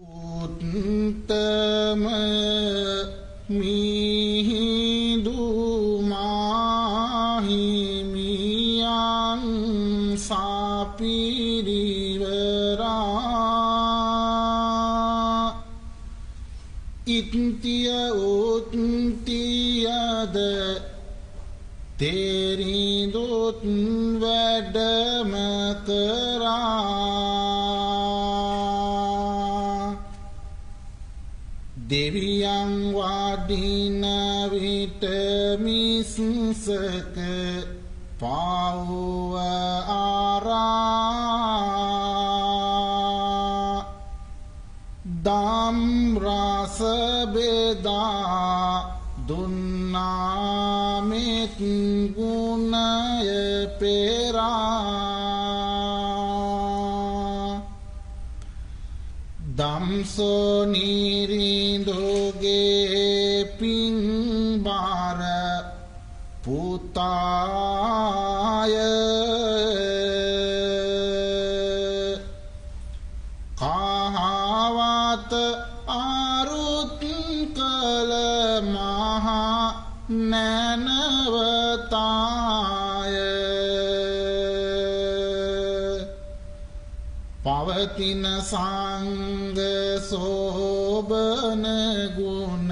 උත්තම වඩින විට මිස්සක පවුව ආරා. දම් රස බෙදා දුන්නාමෙත් ගුණය පෙරා. දම්සොනිරිඳුගේ පවතින සංග සෝබන ගුණ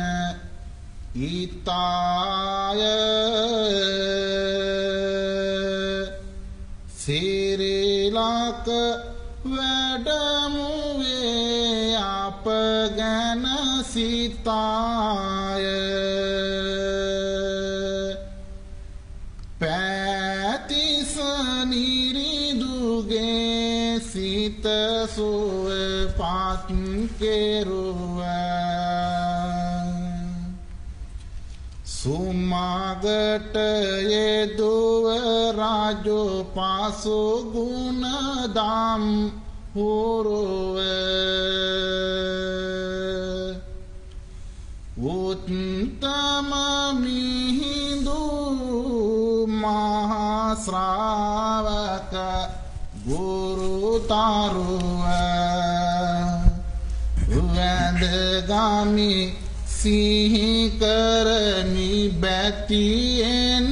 ඉතාය සිරිලක වැඩමුවේ අප ගැන සිතාය කෙරුව. සුමගට යෙදුව රජු පසුගුණ දම් හුරුව උත්තම මිහිඳු මහශ්‍රාවක ගුරුතරුව වැදගමි සිහිකරමි බැතියෙන්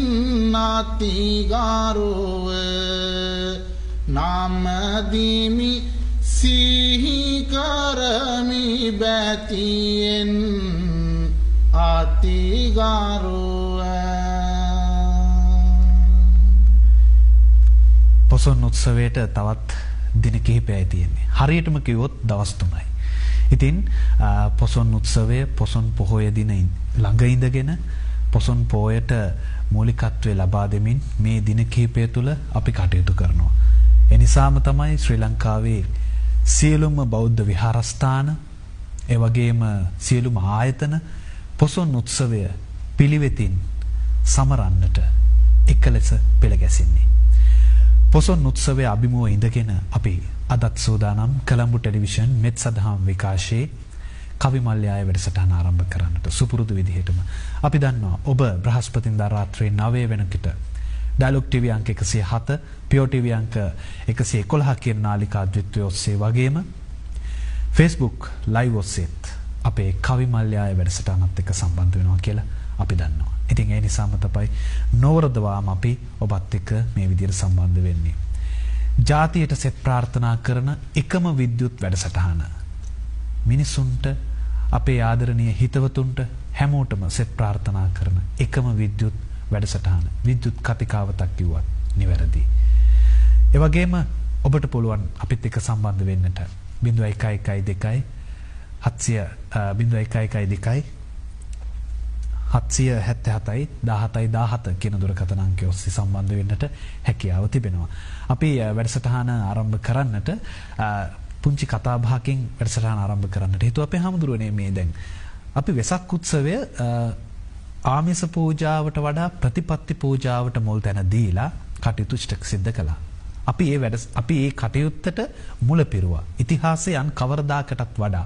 නතිගරුව නමදිමි සිහිකරමි බැතියෙන් අතිගරුව පොසොන් උත්සවයට තවත් දින කිහිපයයි තියෙන්නේ. හරියටම කිව්වොත් දවස් 3යි. ඉතින් ආ, පොසොන් උත්සවය පොසොන් පොහොය දින ළඟ ඉඳගෙන පොසොන් පෝයට මූලිකත්වය ලබා දෙමින් මේ දින කිහිපය තුළ අපි කටයුතු කරනවා. ඒ නිසාම තමයි ශ්‍රී ලංකාවේ සියලුම බෞද්ධ විහාරස්ථාන ඒ වගේම සියලුම ආයතන පොසොන් උත්සවය පිළිවෙතින් සමරන්නට එක ලෙස පෙළ ගැසෙන්නේ. පොසොන් උත්සවය අභිමුව ඉඳගෙන අපි අදත් සූදානම් කළඹු ටෙලිවිෂන් මෙත් සදහම් විකාශයේ කවිමල්්‍යය වැඩසටහන ආරම්භ කරන්නට සුපුරුදු විදිහටම. අපි දන්නවා ඔබ බ්‍රහස්පතින්දා රාත්‍රයේ නවය වෙනකිට ඩයිලොග් ටීවී අංක 107 පියෝ ටීවී අංක 111 කියන නාලිකා ද්විත්වය ඔස්සේ වගේම Facebook live ඔස්සේත් අපේ කවිමල්්‍යය වැඩසටහනත් එක්ක සම්බන්ධ වෙනවා කියලා අපි දන්නවා. ඉතින් ඒ නිසාම තමයි නොවරදවාම අපි ඔබත් එක්ක මේ විදිහට සම්බන්ධ වෙන්නේ. ජාතියට සෙත් ප්‍රාර්ථනා කරන එකම විද්‍යුත් වැඩසටහන. මිනිසුන්ට අපේ ආදරණීය හිතවතුන්ට හැමෝටම සෙත් ප්‍රාර්ථනා කරන එකම විද්‍යුත් වැඩසටහන. විද්‍යුත් කතිකාවතක් කිව්වත් නිවැරදි. ඒ වගේම ඔබට පුළුවන් අපිත් එක්ක සම්බන්ධ වෙන්නට 0112 700 0112 777යි 17යි 17 කියන දුරකථන අංකය ඔස්සේ සම්බන්ධ වෙන්නට හැකියාව තිබෙනවා. අපි අ, වැඩසටහන ආරම්භ කරන්නට අ, පුංචි කතා බහකින් වැඩසටහන ආරම්භ කරන්නට හේතුව අපේ හැමදෙරුවනේ මේ දැන් අපි වෙසක් උත්සවය අ, ආමිස පූජාවට වඩා ප්‍රතිපත්ති පූජාවට මුල් තැන දීලා කටයුතු ඉෂ්ට සිද්ධ කළා. අපි ඒ වැඩ අපි ඒ කටයුත්තට මුල පිරුවා. ඉතිහාසයන් කවරදාකටත් වඩා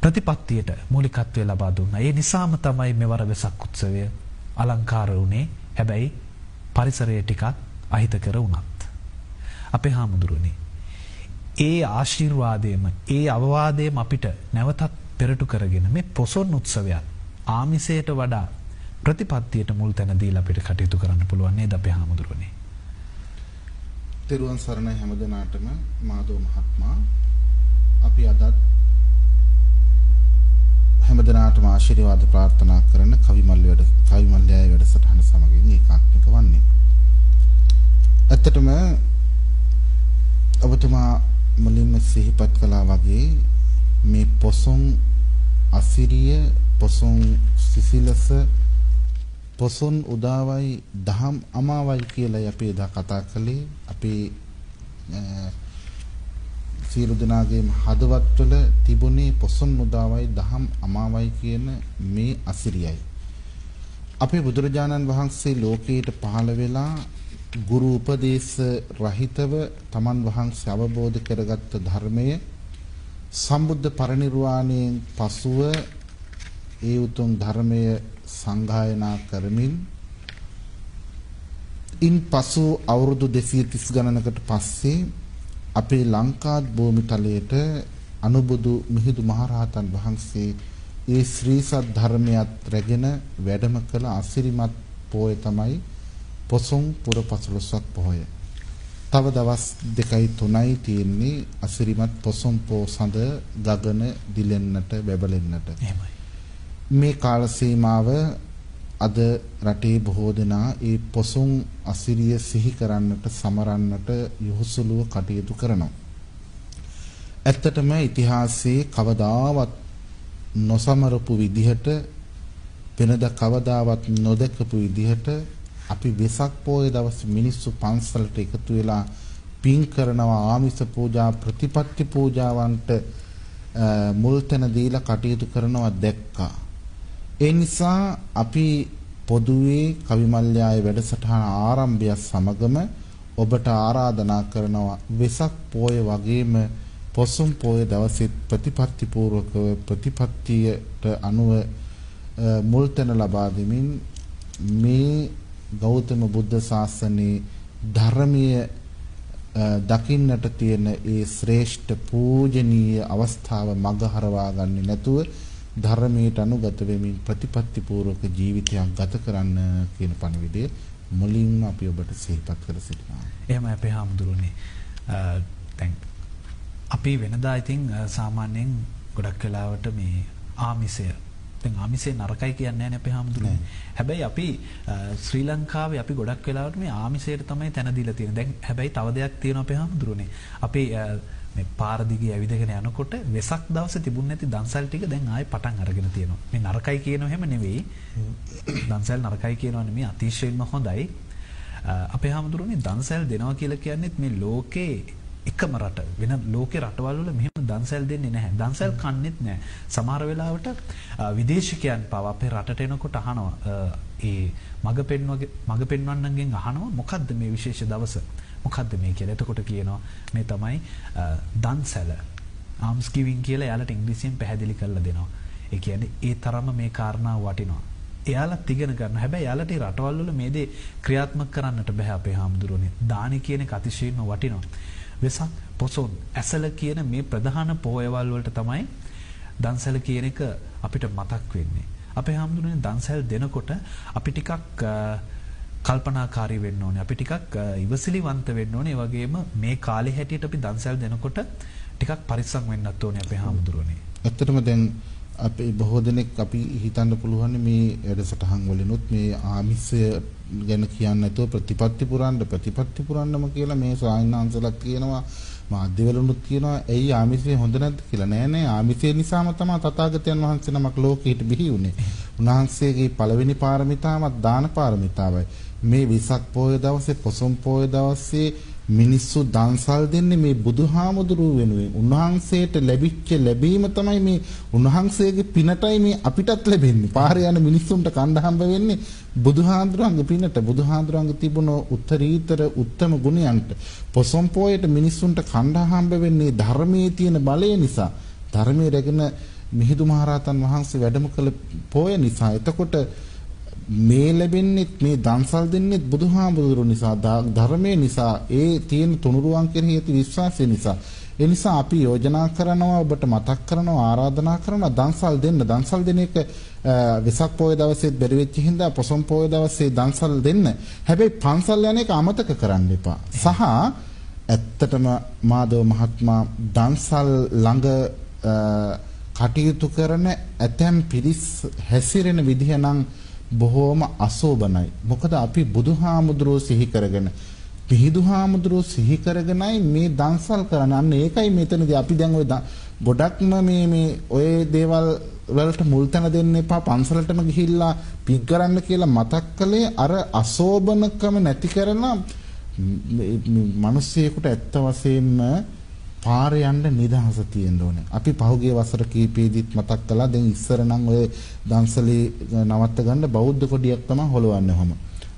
ප්‍රතිපත්තියට මූලිකත්වය ලබා දුන්නා. ඒ නිසාම තමයි මෙවර වෙසක් උත්සවය අලංකාර වුණේ. හැබැයි පරිසරය ටිකක් අහිතකර වුණත්. අපේ හාමුදුරනේ ඒ ආශිර්වාදයම ඒ අවවාදයම අපිට නැවතත් පෙරටු කරගෙන මේ පොසොන් උත්සවයත් ආමිසයට වඩා ප්‍රතිපත්තියට මුල් තැන දීලා අපිට කටයුතු කරන්න පුළුවන් නේද අපේ හාමුදුරනේ. තෙරුවන් සරණයි හැමදෙනාටම මාදෝ මහත්මයා. අපි අදත් හැමදෙනාටම ආශිර්වාද ප්‍රාර්ථනා කරන කවිමල්ලි වැඩ කවිමල්ලයාගේ වැඩසටහන සමගින් ඒකාත්මික වන්නේ. ඇත්තටම ඔබතුමා මුලින්ම සිහිපත් කළා වගේ මේ පොසොන් අසිරිය පොසොන් සිසිලස පොසොන් උදාවයි දහම් අමාවයි කියලා අපි එදා කතා කළේ අපේ සියලු දෙනාගේම හදවත්වල තිබුණේ පොසොන් උදාවයි දහම් අමාවයි කියන මේ අසිරියයි. අපේ බුදුරජාණන් වහන්සේ ලෝකයට පහළ වෙලා ගුරු උපදේශ රහිතව තමන් වහන්සේ අවබෝධ කරගත්ත ධර්මය සම්බුද්ධ පරිනිර්වාණයෙන් පසුව ඒ උතුම් ධර්මය සංගායනා කරමින් ඉන් පසු අවුරුදු 230 ගණනකට පස්සේ අපේ ලංකා භූමිතලයට අනුබුදු මිහිඳු මහරහතන් වහන්සේ ඒ ශ්‍රී සත් ධර්මයක් රැගෙන වැඩම කළ අසිරිමත් පෝය තමයි පොසොන් පුර පසළොස්වක් පොහොය. තව දවස් දෙකයි තුනයි තියෙන්නේ අසිරිමත් පොසොන් පෝ සඳ ගගන දිලෙන්නට බැබලෙන්නට. එහෙමයි. මේ කාල සීමාව අද රටේ බොහෝ දෙනා ඒ පොසොන් අසිරිය සිහි කරන්නට සමරන්නට යොහුසුලුව කටයුතු කරනවා. ඇත්තටම ඉතිහාසයේ කවදාවත් නොසමරපු විදිහට වෙනද කවදාවත් නොදකපු විදිහට අපි වෙසක් පොය දවස් මිනිස්සු පන්සලට එකතු වෙලා පින් කරනවා ආමිස පූජා ප්‍රතිපත්ති පූජාවන්ට මුල් තැන දීලා කටයුතු කරනවා දැක්කා. ඒ නිසා අපි පොදුවේ කවිමල්යායේ වැඩසටහන ආරම්භය සමගම ඔබට ආරාධනා කරනවා වෙසක් පෝය වගේම පොසොන් පෝය දවසේ ප්‍රතිපත්ති පූර්වකව ප්‍රතිපත්තියට අනුව මුල්තැන ලබා දෙමින් මේ ගෞතම බුද්ධ ශාසනයේ ධර්මීය දකින්නට තියෙන ඒ ශ්‍රේෂ්ඨ පූජනීය අවස්ථාව මග හරවා ගන්නේ නැතුව ධර්මයට අනුගත වෙමින් ප්‍රතිපත්ති පූර්වක ජීවිතයක් ගත කරන්න කියන පණිවිඩය මුලින්ම අපි ඔබට සිහිපත් කර සිටිනවා. එහෙමයි අපේ හාමුදුරනේ. දැන් අපි වෙනදා ඉතින් සාමාන්‍යයෙන් ගොඩක් වෙලාවට මේ ආමිසය දැන් ආමිසේ නරකයි කියන්නේ නැහැ අපේ හාමුදුරනේ. හැබැයි අපි ශ්‍රී ලංකාවේ අපි ගොඩක් වෙලාවට මේ ආමිසයට තමයි තැන දීලා තියෙන්නේ. දැන් හැබැයි තව දෙයක් තියෙනවා අපේ හාමුදුරනේ. අපි මේ පාර දිගේ ඇවිදගෙන යනකොට වෙසක් දවසේ තිබුණ නැති දන්සල් ටික දැන් ආයෙ පටන් අරගෙන තියෙනවා. මේ නරකයි කියනව හැම නෙවෙයි. දන්සල් නරකයි කියනව නෙමෙයි අතිශයින්ම හොඳයි. අපේ හැමදෙරුනේ දන්සල් දෙනවා කියලා කියන්නේත් මේ ලෝකේ එකම රට වෙන ලෝකේ රටවල් වල මෙහෙම දන්සල් දෙන්නේ නැහැ. දන්සල් කන්නේත් නැහැ. සමහර වෙලාවට විදේශිකයන් පව අපේ රටට එනකොට අහනවා ඒ මග පෙන්වගේ මග පෙන්වන්නන්ගෙන් අහනවා මොකද්ද මේ විශේෂ දවස? මොකද්ද මේ කියලා. එතකොට කියනවා මේ තමයි දන්සැල. ආම්ස් ගිවිං කියලා එයාලට ඉංග්‍රීසියෙන් පැහැදිලි කරලා දෙනවා. ඒ කියන්නේ ඒ තරම මේ කාරණාව වටිනවා. එයාලත් ඉගෙන ගන්න. හැබැයි එයාලට රටවල් වල මේ දේ ක්‍රියාත්මක කරන්නට බෑ අපේ හාමුදුරුවනේ. දානි කියන එක අතිශයින්ම වටිනවා. වෙසක් පොසොන් ඇසල කියන මේ ප්‍රධාන පොහොයවල් වලට තමයි දන්සැල කියන එක අපිට මතක් වෙන්නේ. අපේ හාමුදුරනේ දන්සැල් දෙනකොට අපි ටිකක් කල්පනාකාරී වෙන්න ඕනේ. අපි ටිකක් ඉවසිලිවන්ත වෙන්න ඕනේ. ඒ වගේම මේ කාලේ හැටියට අපි දන්සල් දෙනකොට ටිකක් පරිස්සම් වෙන්නත් ඕනේ අපේ හාමුදුරනේ. ඇත්තටම දැන් අපි බොහෝ දෙනෙක් අපි හිතන්න පුළුවන් මේ වැඩසටහන් වලිනුත් මේ ආමිෂය ගැන කියන්නේ නැතුව ප්‍රතිපත්ති පුරන්න ප්‍රතිපත්ති පුරන්නම කියලා මේ සායනාංශලක් කියනවා මාධ්‍යවලුනුත් කියනවා ඇයි ආමිෂය හොඳ නැද්ද කියලා නෑ නෑ ආමිෂය නිසාම තමයි තථාගතයන් වහන්සේ නමක් ලෝකෙට බිහි වුනේ. උන්වහන්සේගේ පළවෙනි පාරමිතාවක් දාන පාරමිතාවයි. මේ විසක් පොය දවසේ පොසොන් පොය දවසේ මිනිස්සු දන්සල් දෙන්නේ මේ බුදුහාමුදුරුව වෙනුවෙන්. උන්වහන්සේට ලැබිච්ච ලැබීම තමයි මේ උන්වහන්සේගේ පිනටයි මේ අපිටත් ලැබෙන්නේ. පාරේ යන මිනිස්සුන්ට කණ්ඩ හම්බ වෙන්නේ බුදුහාඳුරන්ගේ පිනට. බුදුහාඳුරන්ගේ තිබුණ උත්තරීතර උත්තම ගුණයන්ට. පොසොන් පොයට මිනිස්සුන්ට කණ්ඩ හම්බ වෙන්නේ ධර්මයේ තියෙන බලය නිසා. ධර්මයේ රැගෙන මිහිඳු මහරහතන් වහන්සේ වැඩම කළ පොය නිසා. එතකොට මේ ලැබෙන්නේ මේ දන්සල් දෙන්නේ බුදුහාමුදුරු නිසා ධර්මයේ නිසා ඒ තියෙන තුනුරුවන් කෙරෙහි ඇති විශ්වාසය නිසා ඒ නිසා අපි යෝජනා කරනවා ඔබට මතක් කරනවා ආරාධනා කරනවා දන්සල් දෙන්න. දන්සල් දෙන එක වෙසක් පොය දවසේත් බැරි වෙච්ච හින්දා පොසොන් පොය දවසේ දන්සල් දෙන්න. හැබැයි පන්සල් යන එක අමතක කරන්න එපා. සහ ඇත්තටම මාදව මහත්මයා දන්සල් ළඟ කටයුතු කරන ඇතැම් පිරිස් හැසිරෙන විදිහ නම් බොහෝම අසෝබනයි. මොකද අපි බුදුහාමුදුරුවෝ සිහි කරගෙන පිහිදුහාමුදුරුවෝ සිහි කරගෙනයි මේ දන්සල් කරන්නේ. අන්න ඒකයි මෙතනදී අපි දැන් ඔය ගොඩක්ම මේ මේ ඔය දේවල් වලට මුල් තැන දෙන්න එපා පන්සලටම ගිහිල්ලා පික් කරන්න කියලා මතක් කළේ අර අසෝබනකම නැති කරලා මිනිස්සෙකුට ඇත්ත වශයෙන්ම පාරේ යන්න නිදහස තියෙන්න ඕනේ. අපි පහුගිය වසර කීපෙදිත් මතක් කළා. දැන් ඉස්සර නම් ඔය දන්සලේ නවත්ත ගන්න බෞද්ධ කොඩියක් තමයි හොලවන්නේ ඔහම.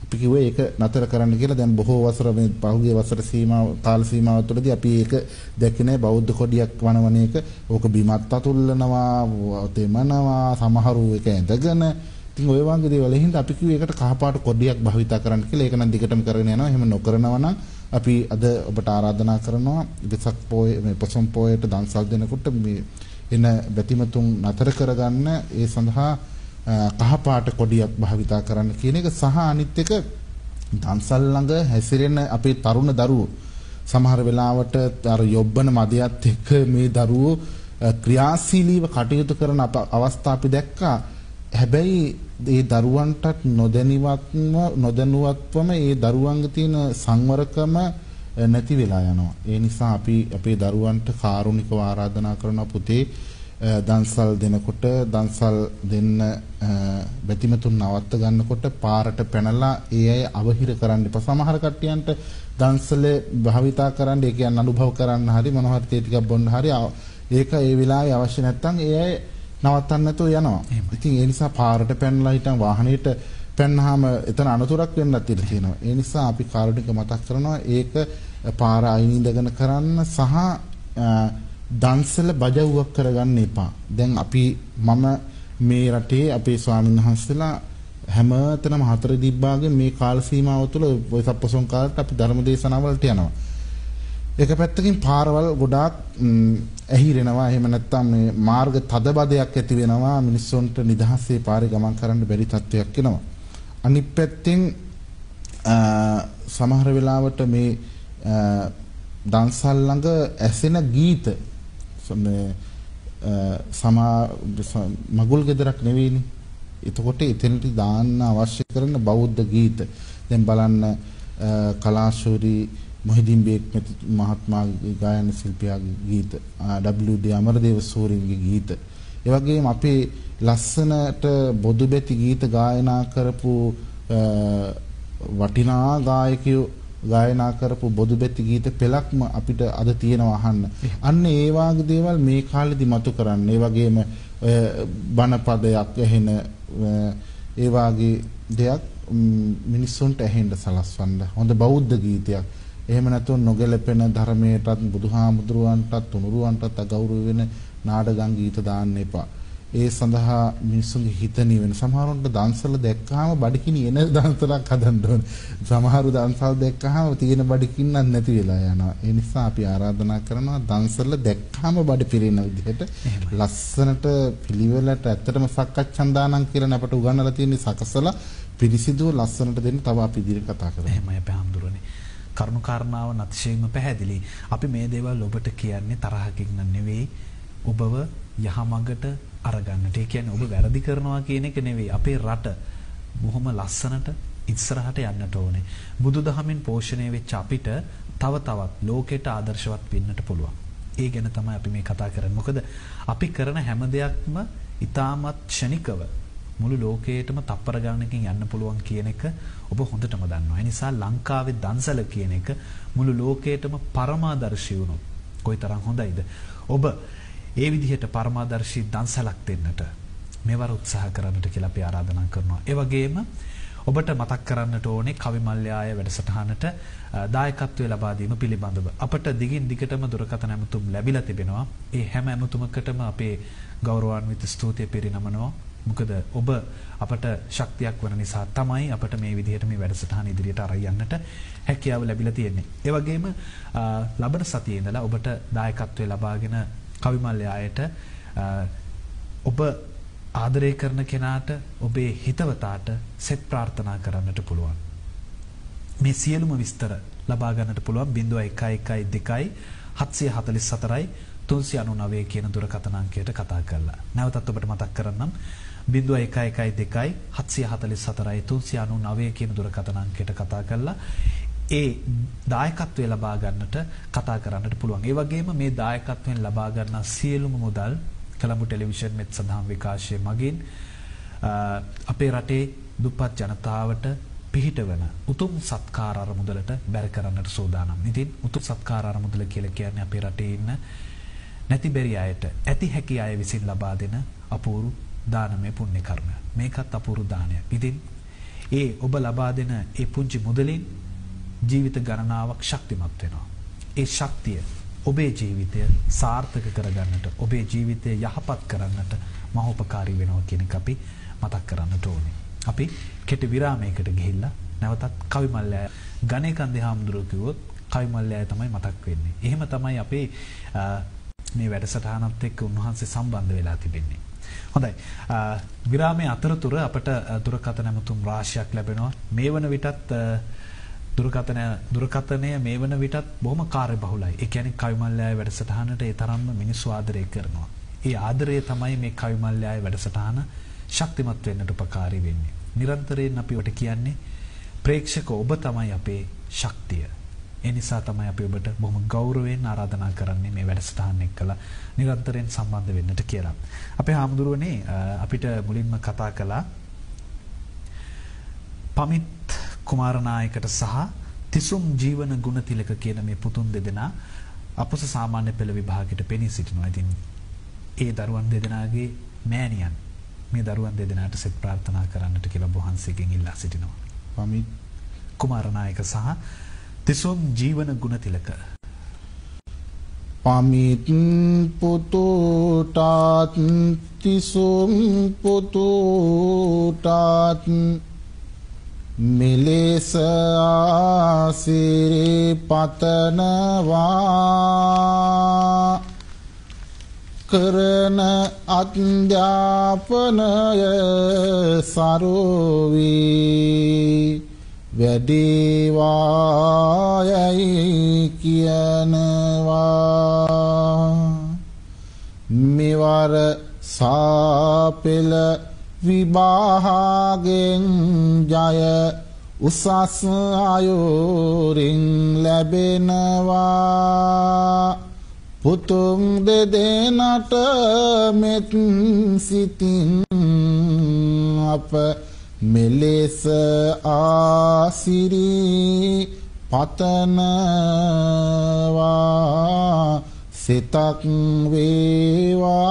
අපි කිව්වේ ඒක නතර කරන්න කියලා. දැන් බොහෝ වසර මේ පහුගිය වසර සීමාව කාල සීමාව තුළදී අපි ඒක දැක්කේ නැහැ බෞද්ධ කොඩියක් වනවන එක. ඕක බිමත් අතුල්ලනවා, තෙමනවා, සමහරු ඒක ඇඳගෙන ඉතින් ඔය වගේ දේවල් හින්දා අපි කිව්වේ ඒකට කහපාට කොඩියක් භාවිතා කරන්න කියලා. ඒක නම් දිගටම කරගෙන යනවා. එහෙම නොකරනවා නම් අපි අද ඔබට ආරාධනා කරනවා වෙසක් පොයේ මේ පොසොන් පොයේට දන්සල් දෙනකොට මේ එන බැතිමතුන් නතර කරගන්න. ඒ සඳහා කහපාට කොඩියක් භාවිතා කරන්න කියන එක සහ අනිත් එක දන්සල් ළඟ හැසිරෙන අපේ තරුණ දරුවෝ. සමහර වෙලාවට අර යොබ්බන මදයත් එක්ක මේ දරුවෝ ක්‍රියාශීලීව කටයුතු කරන අවස්ථා අපි දැක්කා. හැබැයි ඒ දරුවන්ටත් නොදැනිවත්ම නොදැනුවත්වම ඒ දරුවන්ගේ තියෙන සංවරකම නැති වෙලා යනවා. ඒ නිසා අපි අපේ දරුවන්ට කාරුණිකව ආරාධනා කරන පුතේ දන්සල් දෙනකොට දන්සල් දෙන්න බැතිමතුන් නවත්ත ගන්නකොට පාරට පැනලා ඒ අය අවහිර කරන්න එපා. සමහර කට්ටියන්ට දන්සලේ භාවිතා කරන්න ඒ කියන්නේ අනුභව කරන්න හරි මොනවා හරි තේ ටිකක් බොන්න හරි ඒක ඒ වෙලාවේ අවශ්‍ය නැත්නම් ඒ අය නවත්තන්න නැතුව යනවා. ඉතින් ඒ නිසා පාරට පැනලා හිටන් වාහනේට පැන්නාම එතන අනතුරක් වෙන්නත් ඉඩ තියෙනවා. ඒ නිසා අපි කාරුණික මතක් කරනවා ඒක පාර අයින් ඉඳගෙන කරන්න සහ දන්සල බජව්වක් කරගන්න එපා. දැන් අපි මම මේ රටේ අපේ ස්වාමීන් වහන්සේලා හැමතැනම හතර දිබ්බාගෙන් මේ කාල සීමාව තුළ ඔය සප්පසොන් කාලට අපි ධර්ම දේශනාවලට යනවා. එක පැත්තකින් පාරවල් ගොඩාක් ඇහිරෙනවා. එහෙම නැත්නම් මේ මාර්ග තදබදයක් ඇති වෙනවා. මිනිස්සුන්ට නිදහසේ පාරේ ගමන් කරන්න බැරි තත්ත්වයක් එනවා. අනිත් පැත්තෙන් සමහර වෙලාවට මේ දන්සල් ළඟ ඇසෙන ගීත මේ සමා මගුල් ගෙදරක් නෙවෙයිනේ. එතකොට එතනට දාන්න අවශ්‍ය කරන බෞද්ධ ගීත. දැන් බලන්න කලාශූරී මොහිදින් බේක් මහත්මයාගේ ගායන ශිල්පියාගේ ගීත WD අමරදේව සූරින්ගේ ගීත ඒ වගේම අපේ ලස්සනට බොදු බැති ගීත ගායනා කරපු වටිනා ගායකයෝ ගායනා කරපු බොදු බැති ගීත පෙළක්ම අපිට අද තියෙනවා අහන්න. අන්න ඒ වාගේ දේවල් මේ කාලෙදි මතු කරන්න. ඒ වගේම බණ පදයක් ඇහෙන ඒ වාගේ දෙයක් මිනිස්සුන්ට ඇහෙන්න සලස්වන්න. හොඳ බෞද්ධ ගීතයක්. එහෙම නැතුව නොගැලපෙන ධර්මයටත් බුදුහාමුදුරුවන්ටත් තුනුරුවන්ටත් අගෞරව වෙන නාඩගම් ගීත දාන්න එපා. ඒ සඳහා මිනිස්සුන්ගේ හිත නිවෙන සමහරවිට දන්සල දැක්කහම බඩකිනි එන දන්සලක් හදන්න ඕනේ. සමහරු දන්සල් දැක්කහම තියෙන බඩකින්නක් නැති වෙලා යනවා. ඒ නිසා අපි ආරාධනා කරනවා දන්සල දැක්කහම බඩ පිරෙන විදිහට ලස්සනට පිළිවෙලට ඇත්තටම සක්කච්ඡන්දානම් කියලා අපට උගන්වලා තියෙන සකසලා පිරිසිදුව ලස්සනට දෙන්න තව අපි ඉදිරියට කතා කරමු. එහෙමයි අපේ හාමුදුරනේ. කරුණු කාරණාව අතිශයින්ම පැහැදිලි. අපි මේ දේවල් ඔබට කියන්නේ තරහකින් නෙවෙයි. ඔබව යහමඟට අරගන්නට. ඒ කියන්නේ ඔබ වැරදි කරනවා කියන එක නෙවෙයි. අපේ රට බොහොම ලස්සනට ඉස්සරහට යන්නට ඕනේ. බුදුදහමෙන් පෝෂණය වෙච්ච අපිට තව තවත් ලෝකෙට ආදර්ශවත් වෙන්නට පුළුවන්. ඒ ගැන තමයි අපි මේ කතා කරන්නේ. මොකද අපි කරන හැම දෙයක්ම ඊටමත් ක්ෂණිකව මුළු ලෝකයටම තප්පර ගණනකින් යන්න පුළුවන් කියන එක ඔබ හොඳටම දන්නවා. ඒ නිසා ලංකාවේ දන්සල කියන එක මුළු ලෝකයටම පරමාදර්ශී වුණොත් කොයිතරම් හොඳයිද? ඔබ ඒ විදිහට පරමාදර්ශී දන්සලක් දෙන්නට මෙවර උත්සාහ කරන්නට කියලා අපි ආරාධනා කරනවා. ඒ වගේම ඔබට මතක් කරන්නට ඕනේ කවිමල්යාය වැඩසටහනට දායකත්වය ලබා දීම පිළිබඳව. අපට දිගින් දිගටම දුරකථන ඇමතුම් ලැබිලා තිබෙනවා. ඒ හැම ඇමතුමකටම අපේ ගෞරවාන්විත ස්තුතිය පිරිනමනවා. මොකද ඔබ අපට ශක්තියක් වන නිසා තමයි අපට මේ විදිහට මේ වැඩසටහන ඉදිරියට අරයි යන්නට හැකියාව ලැබිලා තියෙන්නේ. ඒ වගේම ලබන සතියේ ඉඳලා ඔබට දායකත්වය ලබාගෙන කවිමල්ලේ ආයත ඔබ ආදරය කරන කෙනාට ඔබේ හිතවතාට සෙත් ප්‍රාර්ථනා කරන්නට පුළුවන්. මේ සියලුම විස්තර ලබා ගන්නට පුළුවන් 0112 744යි 399 කියන දුරකථන අංකයට කතා කරලා. නැවතත් ඔබට මතක් කරන්නම් 0112 744යි 399 කියන දුරකථන අංකයට කතා කරලා ඒ දායකත්වය ලබා ගන්නට කතා කරන්නට පුළුවන්. ඒ වගේම මේ දායකත්වයෙන් ලබා ගන්නා සියලුම මුදල් කොළඹ ටෙලිවිෂන් මෙත් සඳහන් විකාශය මගින් අපේ රටේ දුප්පත් ජනතාවට පිහිටවන උතුම් සත්කාර අරමුදලට බැර කරන්නට සූදානම්. ඉතින් උතුම් සත්කාර අරමුදල කියලා කියන්නේ අපේ රටේ ඉන්න නැති බැරි අයට ඇති හැකි අය විසින් ලබා දෙන අපූරු දානමය පුණ්‍ය කර්මය. මේකත් අපූරු දානයක්. ඉතින් ඒ ඔබ ලබා දෙන ඒ පුංචි මුදලින් ජීවිත ගණනාවක් ශක්තිමත් වෙනවා. ඒ ශක්තිය ඔබේ ජීවිතය සාර්ථක කරගන්නට ඔබේ ජීවිතය යහපත් කරන්නට මහෝපකාරී වෙනවා කියන එක අපි මතක් කරන්නට ඕනේ. අපි කෙටි විරාමයකට ගිහිල්ලා නැවතත් කවිමල්ලෑ ගණේකන්දේ හාමුදුරුවෝ කිව්වොත් කවිමල්ලෑ තමයි මතක් වෙන්නේ. එහෙම තමයි අපේ මේ වැඩසටහනත් එක්ක උන්වහන්සේ සම්බන්ධ වෙලා තිබෙන්නේ. හොඳයි. විරාමයේ අතරතුර අපට දුරකථන ඇමතුම් රාශියක් ලැබෙනවා. මේ වන විටත් දුරකථන දුරකථනය මේ වන විටත් බොහොම කාර්යබහුලයි. ඒ කියන්නේ කවිමල්ලෑය වැඩසටහනට ඒ තරම්ම මිනිස්සු ආදරය කරනවා. ඒ ආදරය තමයි මේ කවිමල්ලෑය වැඩසටහන ශක්තිමත් වෙන්නට උපකාරී වෙන්නේ. නිරන්තරයෙන් අපි ඔබට කියන්නේ ප්‍රේක්ෂක ඔබ තමයි අපේ ශක්තිය. ඒ නිසා තමයි අපි ඔබට බොහොම ගෞරවයෙන් ආරාධනා කරන්නේ මේ වැඩසටහන එක්කලා නිරන්තරයෙන් සම්බන්ධ වෙන්නට කියලා. අපේ හාමුදුරුවනේ අපිට මුලින්ම කතා කළා පමිත් කුමාරනායකට සහ තිසුම් ජීවන ගුණතිලක කියන මේ පුතුන් දෙදෙනා අපොස සාමාන්‍ය පෙළ විභාගයට පෙනී සිටිනවා. ඉතින් ඒ දරුවන් දෙදෙනාගේ මෑණියන් මේ දරුවන් දෙදෙනාට සෙත් ප්‍රාර්ථනා කරන්නට කියලා බොහන්සේගෙන් ඉල්ලා සිටිනවා. පමිත් කුමාරනායක සහ තිසුම් ජීවන ගුණතිලක පමිත් පුතුටත් තිසුම් පුතුටත් මෙලෙස ආසිරි පතනවා. කරන අධ්‍යාපනය සරුවී. වැඩේවායයි කියනවා. මෙවර සාපෙල විභාගෙන් ජය උසස් අයුරින් ලැබෙනවා. පුතුම් දෙදෙනට මෙත් සිතින් අප මෙලෙස ආසිරි පතනවා සිතක් වේවා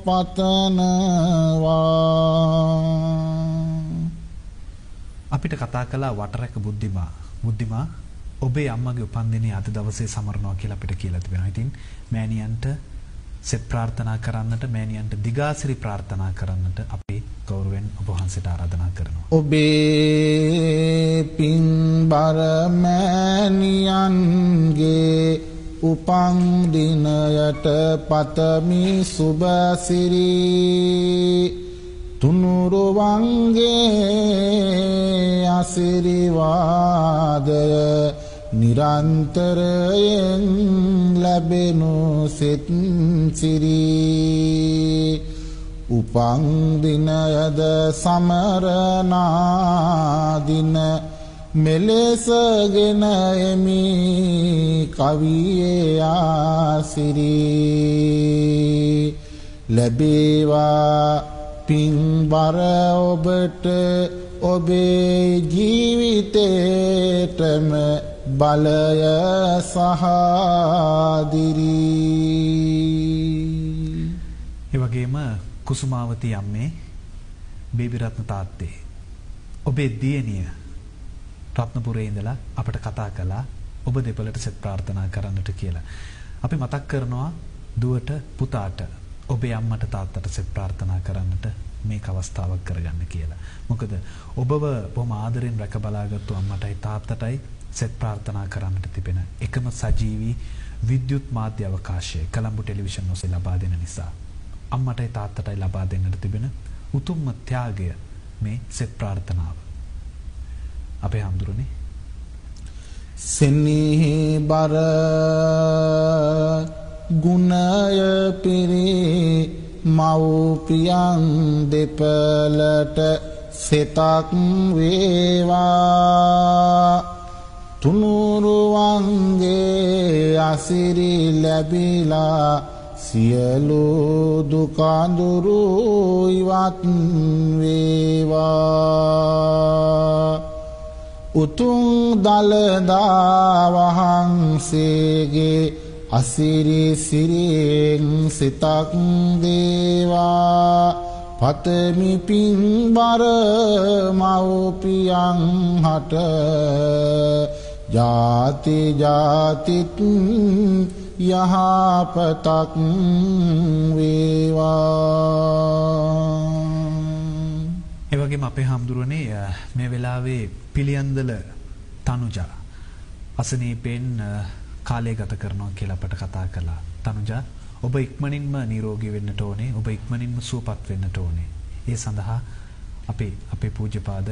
පතනවා අපිට කතා කළා වටරැක බුද්ධිමා බුද්ධිමා ඔබේ අම්මගේ උපන්දිනය අද දවසේ සමරනවා කියලා අපිට කියලා තිබෙනවා. ඉතින් මෑණියන්ට සෙත් ප්‍රාර්ථනා කරන්නට මෑණියන්ට දිගාසිරි ප්‍රාර්ථනා කරන්නට අපි ගෞරවයෙන් ඔබ වහන්සේට ආරාධනා කරනවා. ඔබේ පින්බර මෑණියන්ගේ උපන් දිනයට පතමි සුබසිරි තුනුරුවන්ගේ අසිරිවාදය නිරන්තරයෙන් ලැබෙනු සෙත් සිරි උපන් දිනයද සමරනා දින මෙලෙසගෙන එමි කවියේ ආසිරි. ලැබේවා පින්බර ඔබට ඔබේ ජීවිතේටම බලය සහදිරි. ඒ වගේම කුසුමාවති අම්මේ බේබිරත්න තාත්තේ ඔබේ දියණිය රත්නපුරේ ඉඳලා අපට කතා කළා ඔබ දෙපළට සෙත් ප්‍රාර්ථනා කරන්නට කියලා. අපි මතක් කරනවා දුවට පුතාට ඔබේ අම්මට තාත්තට සෙත් ප්‍රාර්ථනා කරන්නට මේක අවස්ථාවක් කරගන්න කියලා. මොකද ඔබව බොහොම ආදරෙන් රැක බලාගත්තු අම්මටයි තාත්තටයි සෙත් ප්‍රාර්ථනා කරන්නට තිබෙන එකම සජීවී විද්‍යුත් මාධ්‍ය අවකාශය කොළඹ ටෙලිවිෂන් ඔස්සේ ලබා දෙන නිසා අම්මටයි තාත්තටයි ලබා දෙන්නට තිබෙන උතුම්ම ත්‍යාගය මේ සෙත් ප්‍රාර්ථනාව. අපේ හඳුරන්නේ සෙනෙහි බර ගුණය පිරි මව්පියන් දෙපළට සෙතක් වේවා තුනුරුවන්ගේ අසිරි ලැබිලා සියලු දුකඳුරු ඉවත් වේවා. උතුම් දලදා වහන්සේගේ අසිරි සිරියෙන් සිතක් දේවා පතමි පින්බර මව්පියන් හට. ජාති ජාතිත් යහපතක් වේවා එවගේම අපේ හාමුදුරනේ මේ වෙලාවේ පිළියන්දල තනුජා අසනීපෙන් කාලය ගත කරනවා කියලා අපට කතා කළා. තනුජා ඔබ ඉක්මනින්ම නිරෝගී වෙන්නට ඕනේ. ඔබ ඉක්මනින්ම සුවපත් වෙන්නට ඕනේ. ඒ සඳහා අපේ අපේ පූජ්‍යපාද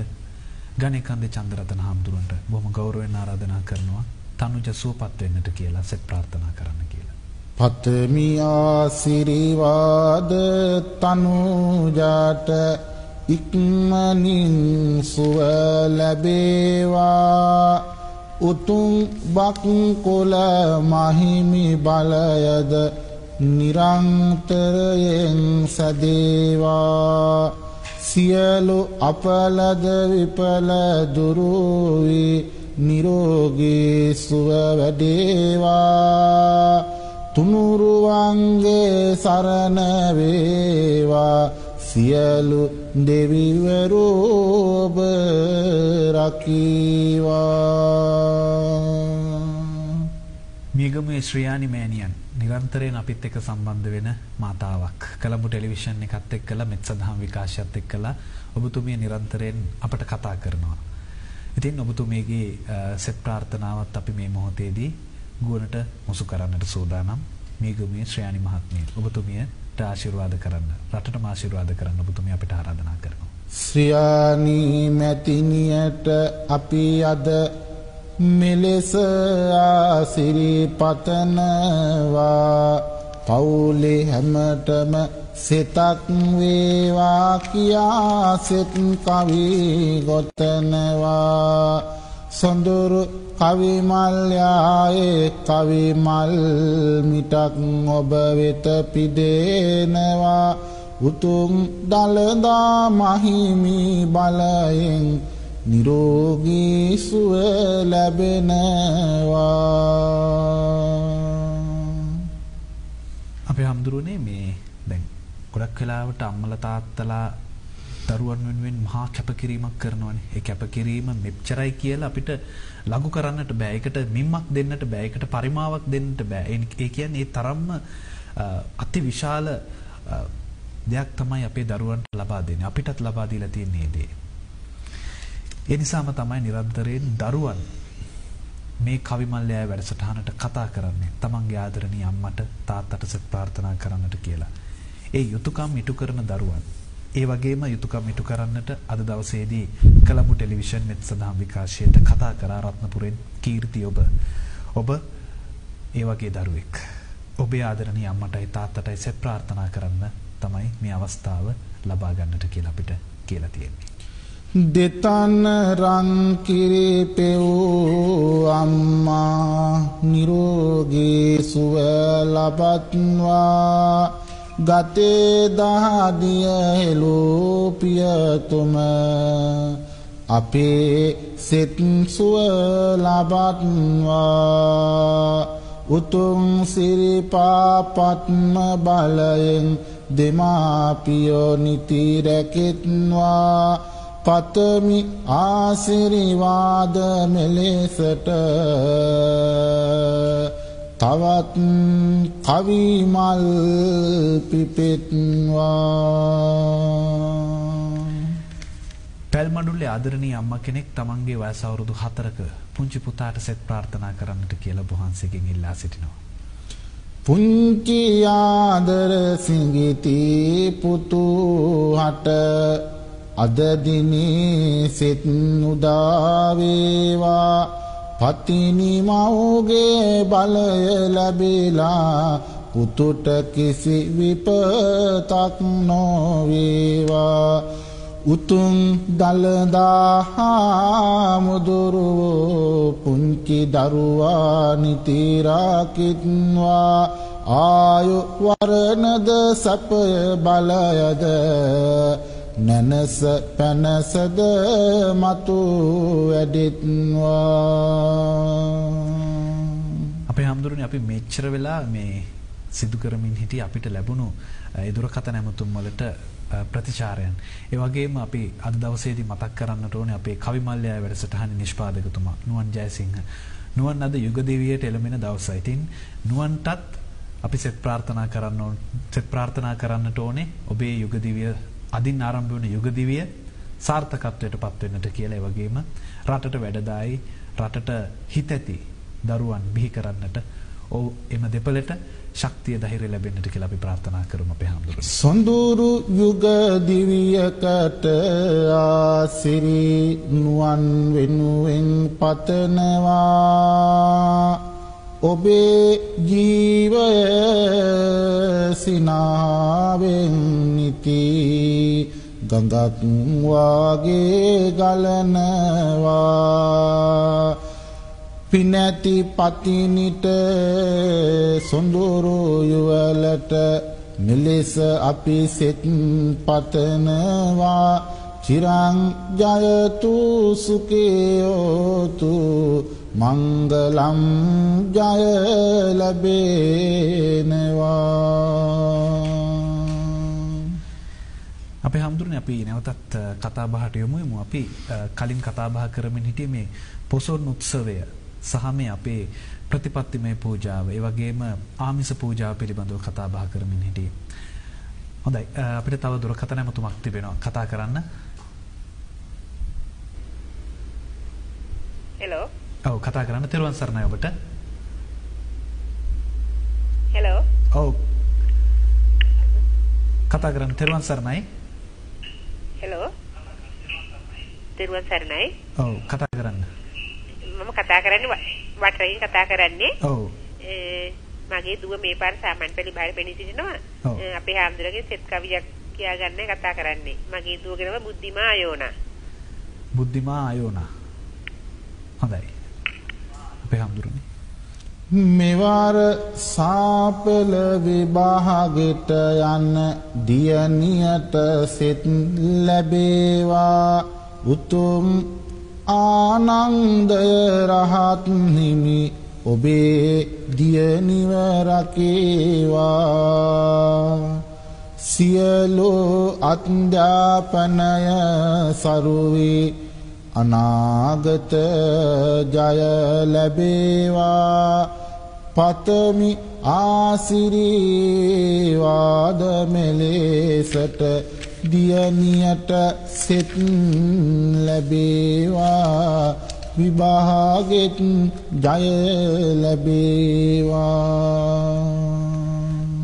ගණේකන්දේ චන්ද්‍රරතන හාමුදුරන්ට බොහොම ගෞරවයෙන් ආරාධනා කරනවා. තනුජ සුවපත් වෙන්නට කියලා සෙත් ප්‍රාර්ථනා කරන්න කියලා. පතමි ආසිරිවාද තනුජාට ඉක්මනින් සුව ලැබේවා උතුම් බක්කොල මහිමි බලයද නිරන්තරයෙන් සදේවා සියලු අපලද විපල දුරුවී නිරෝගී සුව වැඩේවා තුනුරුවන්ගේ සරණ වේවා සියලු දෙවිවරු ඔබ රකීවා මියගමුවේ ශ්‍රියානි මෑණියන් නිරන්තරයෙන් අපිත් එක්ක සම්බන්ධ වෙන මාතාවක්. කොළඹ ටෙලිවිෂන් එකත් එක්කලා මෙත් සදහම් විකාශයත් එක්කලා ඔබතුමිය නිරන්තරයෙන් අපට කතා කරනවා. ඉතින් ඔබතුමියගේ සෙත් ප්‍රාර්ථනාවත් අපි මේ මොහොතේදී ගුවනට මුසු කරන්නට සූදානම්. මියගමුවේ ශ්‍රියානි මහත්මිය. ඔබතුමිය රටට ආශිර්වාද කරන්න රටටම ආශිර්වාද කරන්න ඔබතුමිය අපිට ආරාධනා කරනවා. ශ්‍රියානී මැතිනියට අපි අද මෙලෙස ආසිරිපතනවා පවුලේ හැමතම සිතක් වේවා කියා සිත කවි ගොතනවා. සොඳුරු කවිමල්යායේ කවිමල් මිටක් ඔබ වෙත පිදේනවා. උතුම් දළදා මහිමි බලයෙන් නිරෝගී සුව ලැබෙනවා. අපේ හම්දුරුවනේ මේ දැන් ගොඩක් වෙලාවට අම්මලා තාත්තලා දරුවන් වෙනුවෙන් මහා කැපකිරීමක් කරනවානේ. ඒ කැපකිරීම මෙච්චරයි කියලා අපිට ලඝු කරන්නට බෑ. ඒකට මිම්මක් දෙන්නට බෑ. ඒකට පරිමාවක් දෙන්නට බෑ. ඒ කියන්නේ ඒ තරම්ම අති විශාල දෙයක් තමයි අපේ දරුවන්ට ලබා දෙන්නේ. අපිටත් ලබා දීලා තියෙන්නේ දේ. ඒ නිසාම තමයි නිරන්තරයෙන් දරුවන් මේ කවිමල්ලයා වැඩසටහනට කතා කරන්නේ. තමන්ගේ ආදරණීය අම්මට තාත්තට සත් ප්‍රාර්ථනා කරන්නට කියලා. ඒ යුතුයකම් ඉටු කරන දරුවන් ඒ වගේම යුතුයකම් ඉටු කරන්නට අද දවසේදී කලඹු ටෙලිවිෂන් මෙත් සඳහන් විකාශයට කතා කරා රත්නපුරෙන් කීර්ති ඔබ. ඔබ ඒ වගේ දරුවෙක්. ඔබේ ආදරණීය අම්මටයි තාත්තටයි සෙත් ප්‍රාර්ථනා කරන්න තමයි මේ අවස්ථාව ලබා ගන්නට කියලා අපිට කියලා තියෙන්නේ. දෙතන රන් කිරි පෙව් අම්මා නිරෝගී සුව ලබත්වා ගතේ දහදිය හෙළූ පියතුම අපේ සෙත් සුව ලබත්වා. උතුම් සිරිපාපත්ම බලයෙන් දෙමාපියෝ නිති රැකෙත්වා. පතමි ආසිරිවාද මෙලෙසට තවත් කවි මල් පිපෙත්වා පැල්මඩුල්ලේ ආදරණීය අම්මා කෙනෙක් තමන්ගේ වයස අවුරුදු 4ක පුංචි පුතාට සෙත් ප්‍රාර්ථනා කරන්නට කියලා බොහන්සේගෙන් ඉල්ලා සිටිනවා. පුංචි ආදර සිඟිති පුතු හට අද දිනේ සෙත් උදා වේවා පතිනි මව්ගේ බලය ලැබිලා පුතුට කිසි විපතක් නොවේවා. උතුම් දලදා මුදුරුවෝ පුංචි දරුවා නිතිරාකිත්වා ආයු වරණද සපය බලයද නැනස පැනසද මතු වැඩිත්වා අපේ හැමදෙරුනේ අපි මෙච්චර වෙලා මේ සිදු කරමින් හිටිය අපිට ලැබුණු ඒ දුරකථන ඇමතුම් වලට ප්‍රතිචාරයන්. ඒ වගේම අපි අද දවසේදී මතක් කරන්නට ඕනේ අපේ කවිමල්ලය වැඩසටහනේ නිෂ්පාදකතුමා නුවන් ජයසිංහ. නුවන් අද යුග දෙවියට එළඹෙන දවසයි. ඉතින් නුවන්ටත් අපි සෙත් ප්‍රාර්ථනා කරන්න ඕන සෙත් ප්‍රාර්ථනා කරන්නට ඕනේ ඔබේ යුග දිවිය අදින් ආරම්භ වුණ යුග දිවිය සාර්ථකත්වයට පත් වෙන්නට කියලා ඒ වගේම රටට වැඩදායි රටට හිත ඇති දරුවන් බිහි කරන්නට ඔව් එම දෙපළට ශක්තිය ධෛර්යය ලැබෙන්නට කියලා අපි ප්‍රාර්ථනා කරමු අපේ හැමදෙරම. සොඳුරු යුග දිවියකට ආසිරි නුවන් වෙනුවෙන් පතනවා ඔබේ ජීවය සිනාවෙන් නිති ගඟක් වාගේ ගලනවා. පිනැති පතිනිට සොඳුරු යුවලට මෙලෙස අපි සෙත් පතනවා. චිරං ජයතු සුඛයෝතු මංගලම් ජය ලැබේනවා අපේ හැමදෙරනේ අපි නැවතත් කතා බහට යමු යමු අපි කලින් කතා බහ කරමින් හිටියේ මේ පොසොන් උත්සවය සහ මේ අපේ ප්‍රතිපත්තිමය පූජාව, ඒ වගේම ආමිස පූජාව පිළිබඳව කතා බහ කරමින් හිටියේ. හොඳයි. අපිට තව දුරකථන ඇමතුමක් තිබෙනවා. කතා කරන්න. හෙලෝ. ඔව් කතා කරන්න තෙරුවන් සරණයි ඔබට. හෙලෝ. ඔව්. කතා කරන්න තෙරුවන් සරණයි. හෙලෝ. තෙරුවන් සරණයි. ඔව් කතා කරන්න. මම කතා කරන්නේ වටරකින් කතා කරන්නේ. ඔව්. මගේ දුව මේ පාර සාමාන්‍ය පෙළි බාහිර පෙනී සිටිනවා. අපේ හාමුදුරගේ සෙත් කවියක් කියාගන්න කතා කරන්නේ. මගේ දුවගේ නම බුද්ධිමා අයෝනා. බුද්ධිමා අයෝනා. හොඳයි. අපේ හාමුදුරනේ. මෙවර සාපල විභාගෙට යන්න දියණියට සෙත් ලැබේවා උතුම් ආනන්දය රහත් හිමි ඔබේ දියණිව රකේවා සියලු අත්‍යාපනය සරුවේ අනාගත ජය ලැබේවා. පතමි ආසිරීවාද මෙලෙසට දියණියට සෙත් ලැබේවා. විභාගෙත් ජය ලැබේවා.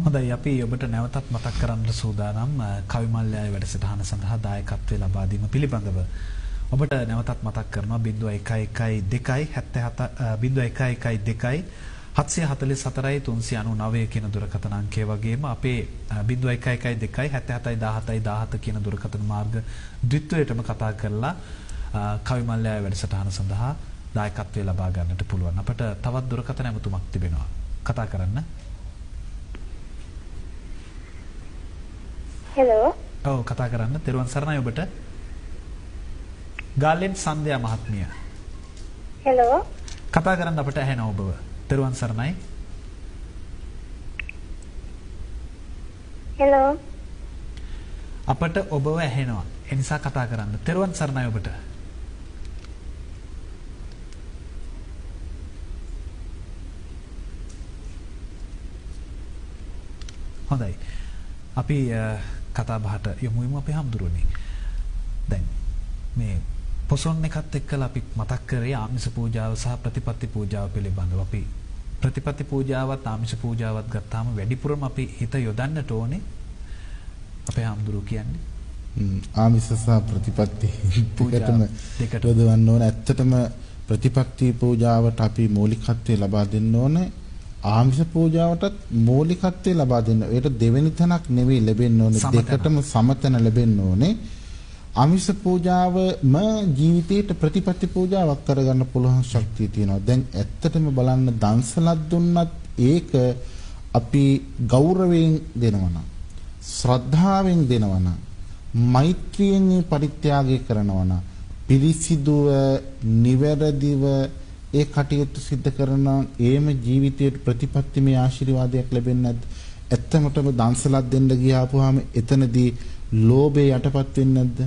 හොඳයි අපි ඔබට නැවතත් මතක් කරන්න සූදානම් කවිමල්ලය වැඩසටහන සඳහා දායකත්වය ලබා දීම පිළිබඳව. ඔබට නැවතත් මතක් කරනවා 0112 77 0112 744යි 399 කියන දුරකථන අංකය වගේම අපේ 0112 77 17 17 කියන දුරකථන මාර්ග ද්විත්වයටම කතා කරලා කවිමල්ලය වැඩසටහන සඳහා දායකත්වය ලබා ගන්නට පුළුවන්. අපට තවත් දුරකථන ඇමතුමක් තිබෙනවා. කතා කරන්න. හෙලෝ. ඔව් කතා කරන්න. තෙරුවන් සරණයි ඔබට. ගාලෙන් සන්ධ්‍යා මහත්මිය. හෙලෝ. කතා කරන්න අපට ඇහෙනවා ඔබව. තෙරුවන් සරණයි. හෙලෝ. අපට ඔබව ඇහෙනවා. ඒ නිසා කතා කරන්න. තෙරුවන් සරණයි ඔබට. හොඳයි. අපි කතා බහට යමුමු අපේ හම්දුරුවනේ. දැන් මේ පොසොන් එකත් එක්කලා අපි මතක් කරේ ආමිෂ පූජාව සහ ප්‍රතිපත්ති පූජාව පිළිබඳව. අපි ප්‍රතිපත්ති පූජාවත් ආමිෂ පූජාවත් ගත්තාම වැඩිපුරම අපි හිත යොදන්නට ඕනේ අපේ හම්දුරුව කියන්නේ. ආමිෂ සහ ප්‍රතිපත්ති දෙකටම යොදවන්න ඕන. ඇත්තටම ප්‍රතිපත්ති පූජාවට අපි මූලිකත්වය ලබා දෙන්න ඕනේ. ආමිෂ පූජාවටත් මූලිකත්වය ලබා දෙන්න. ඒකට දෙවෙනි තැනක් නෙවෙයි ලැබෙන්න ඕනේ. දෙකටම සමතන ලැබෙන්න ඕනේ. ආමිෂ පූජාවම ජීවිතේට ප්‍රතිපත්ති පූජාවක් කරගන්න පුළුවන් ශක්තිය තියෙනවා. දැන් ඇත්තටම බලන්න දන්සලක් දුන්නත් ඒක අපි ගෞරවයෙන් දෙනවා ශ්‍රද්ධාවෙන් දෙනවා මෛත්‍රියෙන් පරිත්‍යාගය කරනවා පිරිසිදුව නිවැරදිව ඒ කටයුතු සිද්ධ කරන ඒම ජීවිතයට ප්‍රතිපත්තිමය ආශිර්වාදයක් ලැබෙන්නේ නැද්ද? ඇත්තමටම දන්සලක් දෙන්න ගියාපුවාම එතනදී ලෝභය යටපත් වෙන්නේ නැද්ද?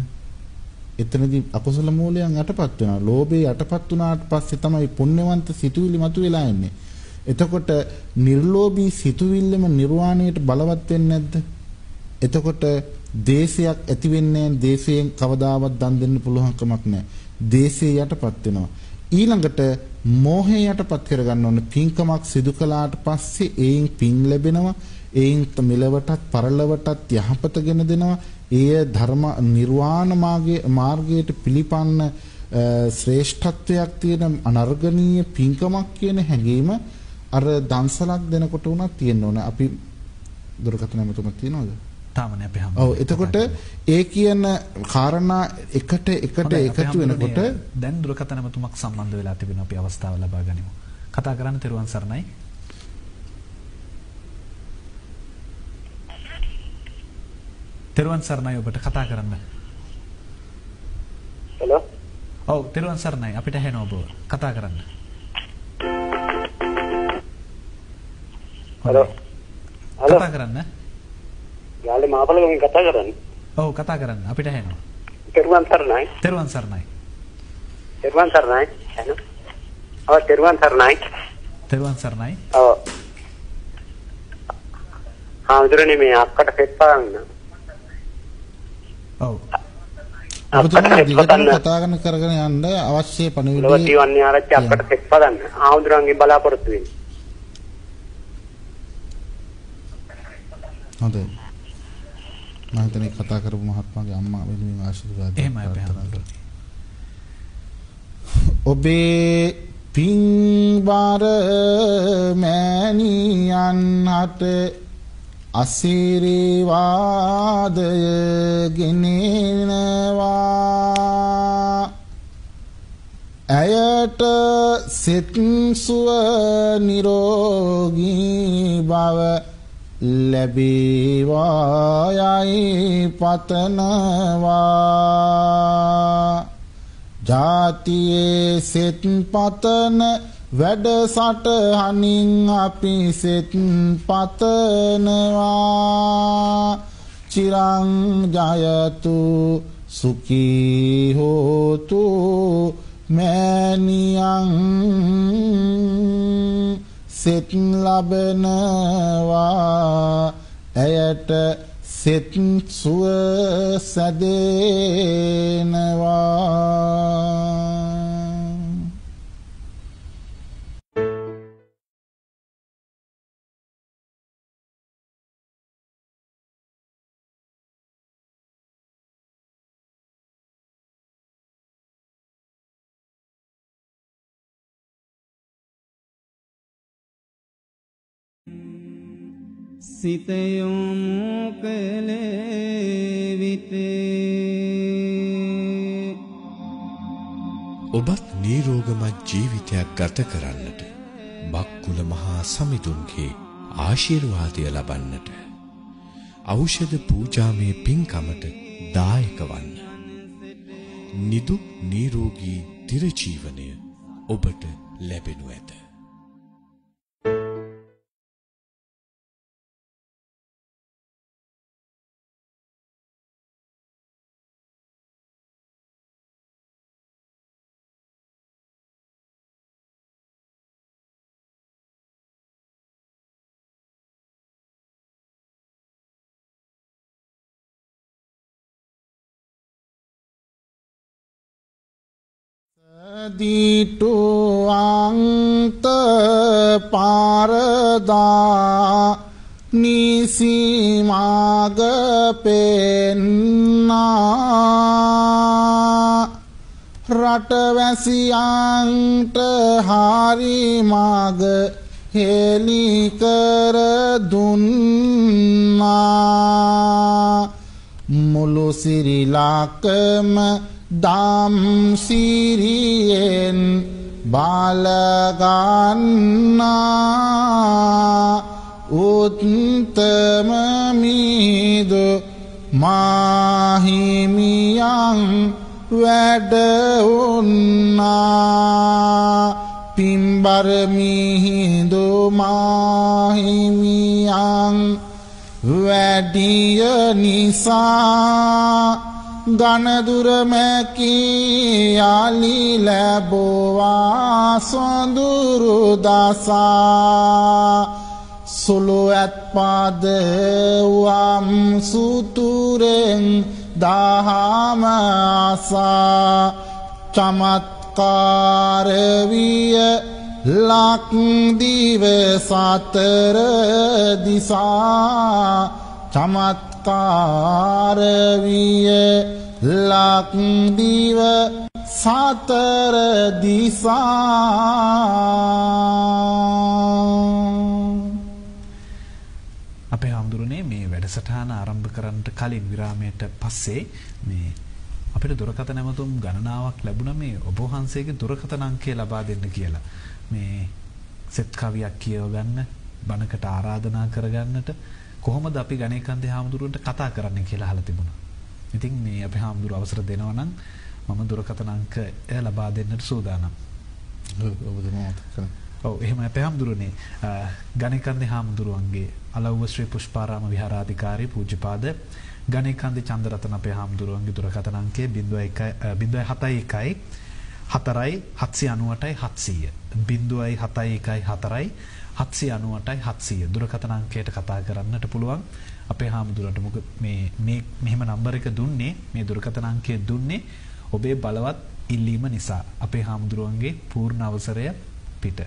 එතනදී අකුසල මූලයන් යටපත් වෙනවා. ලෝභය යටපත් වුණාට පස්සේ තමයි පුණ්‍යවන්ත සිතුවිලි මතුවලා එන්නේ. එතකොට නිර්ලෝභී සිතුවිල්ලම නිර්වාණයට බලවත් වෙන්නේ නැද්ද? එතකොට දේශයක් ඇති වෙන්නේ දේශයෙන් කවදාවත් දන් දෙන්න පුළුවන් කමක් නැහැ. දේශේ යටපත් වෙනවා. ඊළඟට මෝහය යටපත් කරගන්න ඕන පින්කමක් සිදු කළාට පස්සේ ඒයින් පින් ලැබෙනවා. ඒයින් මෙලවටත් පරලොවටත් යහපත ගෙන දෙනවා. එය ධර්ම නිර්වාණ මාර්ගයට පිළිපන්න ශ්‍රේෂ්ඨත්වයක් තියෙන අනර්ගනීය පින්කමක් කියන හැඟීම අර දන්සලක් දෙනකොට උනත් තියෙන්න ඕන. අපි දුරකථන ඇමතුමක් තියනවද? තාම නෑ අපි හම්බ. ඔව් එතකොට ඒ කියන කාරණා එකට එකට එකතු වෙනකොට දැන් දුරකථන ඇමතුමක් සම්බන්ධ වෙලා තිබෙනවා අපි අවස්ථාව ලබා ගනිමු. කතා කරන්න තෙරුවන් සරණයි. තෙරුවන් සරණයි ඔබට කතා කරන්න. හෙලෝ. ඔව් තෙරුවන් සරණයි අපිට ඇහෙනවා ඔබ කතා කරන්න. හලෝ. කතා කරන්න. යාළුවා මාපලගෙන් කතා කරන්නේ. ඔව් කතා කරන්න අපිට ඇහෙනවා. තෙරුවන් සරණයි. තෙරුවන් සරණයි. තෙරුවන් සරණයි. ඇහෙනවා. ඔව් තෙරුවන් සරණයි. තෙරුවන් සරණයි. ඔව්. හාමුදුරනේ මේ අක්කට සෙට් පාන්න. ඔව්. ඔබතුමා දිගටම කතා කරන කරගෙන යන්න අවශ්‍ය පණිවිඩය ලෝටි වන්නේ ආරච්චි අක්කට සෙට් පදන්න. හාමුදුරන්ගෙන් බලාපොරොත්තු වෙන්නේ. හොඳයි. මම හිතන්නේ කතා කරපු මහත්මයාගේ අම්මා වෙනුවෙන් ආශිර්වාද එහෙමයි අපේ ඔබේ පින්බර මෑණියන්හට අසිරිවාදය ගෙනෙනවා. ඇයට සෙත් සුව නිරෝගී බව ලැබේවා යයි පතනවා. ජාතියේ සෙත් පතන වැඩසටහනින් අපි සෙත් පතනවා. චිරං ජයතු සුඛී හෝතු මෑනියං සෙත් ලබනවා. ඇයට සෙත් සුව සැදෙනවා. සිත යොමු කළේ විටේ ඔබත් නිරෝගමත් ජීවිතයක් ගත කරන්නට බක්කුල මහා සමිඳුන්ගේ ආශිර්වාදය ලබන්නට ඖෂධ පූජාමය පින්කමට දායක වන්න. නිදුක් නිරෝගී තිරජීවනය ඔබට ලැබෙනු ඇත. දීටු අන්ත පාරදා නිසිමාග පෙන්නා රටවැසියන්ට හරිමාග හෙලිකර දුන්නා මුළු සිරිලාකම දම් සිරියෙන් බලගන්නා. උත්තම මිදු මාහිමියන් වැඩඋන්නා පිම්බර මිහිඳු මාහිමියන් වැඩිය නිසා ගණදුරමැකී යාලි ලැබෝවා සොඳුරු දසා සුළු ඇත්පාදවම් සුතුරෙන් දහම ආසා චමත්කාරවිය ලක්දිව සතර දිසා චමත්කාරවිය ලක්දිව සතර දිසා අපේ හාමුදුරනේ මේ වැඩසටහන ආරම්භ කරන්නට කලින් විරාමයට පස්සේ මේ අපිට දුරකථන ඇමතුම් ගණනාවක් ලැබුණා මේ ඔබ වහන්සේගේ දුරකථන අංකය ලබා දෙන්න කියලා. මේ සෙත් කවියක් කියව ගන්න, බණකට ආරාධනා කරගන්නට කොහොමද අපි ගණේකන්දේ හාමුදුරුවන්ට කතා කරන්න කියලා අහලා තිබුණා. ඉතින් මේ අපේ හාමුදුරුව අවසර දෙනවා නම් මම දුරකථන අංකය ලබා දෙන්නට සූදානම්. ඔබතුමා. ඔව් එහෙම අපේ හාමුදුරනේ ගණේකන්දේ හාමුදුරුවන්ගේ අලව්ව ශ්‍රී පුෂ්පාරාම විහාරාධිකාරී පූජ්‍යපාද ගණේකන්දේ චන්දරතන අපේ හාමුදුරුවන්ගේ දුරකථන අංකය 0.71 4යි 798යි 700 0.71 798යි 700 දුරකථන අංකයට කතා කරන්නට පුළුවන් අපේ හාමුදුරන්ට මොකද මේ මේ මෙහෙම නම්බර එක දුන්නේ මේ දුරකථන අංකය දුන්නේ ඔබේ බලවත් ඉල්ලීම නිසා අපේ හාමුදුරුවන්ගේ පූර්ණ අවසරය පිට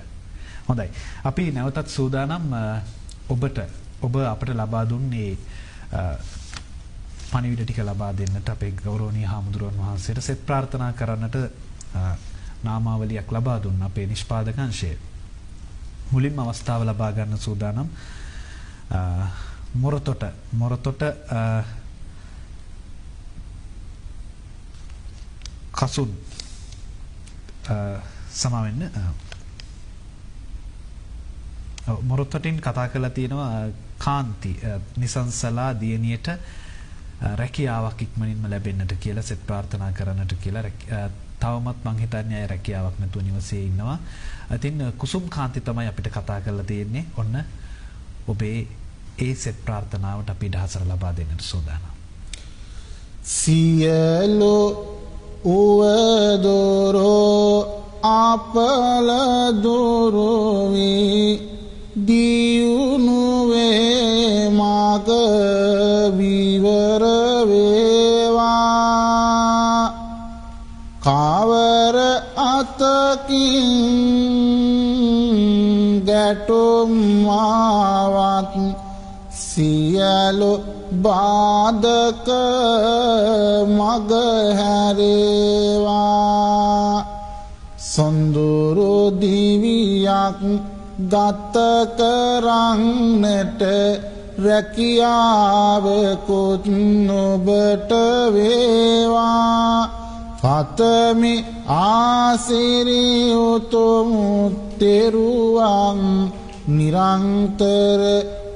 හොඳයි. අපි නැවතත් සූදානම් ඔබට ඔබ අපට ලබා දුන්නේ පණිවිඩ ටික ලබා දෙන්නට අපේ ගෞරවනීය හාමුදුරුවන් වහන්සේට සෙත් ප්‍රාර්ථනා කරන්නට නාමාවලියක් ලබා දුන්න අපේ නිෂ්පාදක අංශය. මුලින්ම අවස්ථාව ලබා ගන්න සූදානම්. මොරතොට. මොරතොට කසුන් සමාවෙන්න මොරොත්තටින් කතා කරලා තියෙනවා කාන්ති නිසංසලා දියණියට රැකියාවක් ඉක්මනින්ම ලැබෙන්නට කියලා සෙත් ප්‍රාර්ථනා කරන්නට කියලා තවමත් මං හිතන්නේ අය රැකියාවක් නැතුව නිවසේ ඉන්නවා. ඉතින් කුසුම් කාන්ති තමයි අපිට කතා කරලා තියෙන්නේ. ඔන්න ඔබේ ඒ සෙත් ප්‍රාර්ථනාවට අපි දහසර ලබා දෙන්නට සූදානම්. සියලු උවදොරෝ අපල දුරුවී දියුණුවේ මග ගැටුම් ආවත් සියලු බාධක මග හැරේවා. සොඳුරු දිවියක් ගත කරන්නට රැකියාවකුත් නොබට වේවා. පතමි ආසිරි උතුමුත්තෙරුවන් නිරන්තර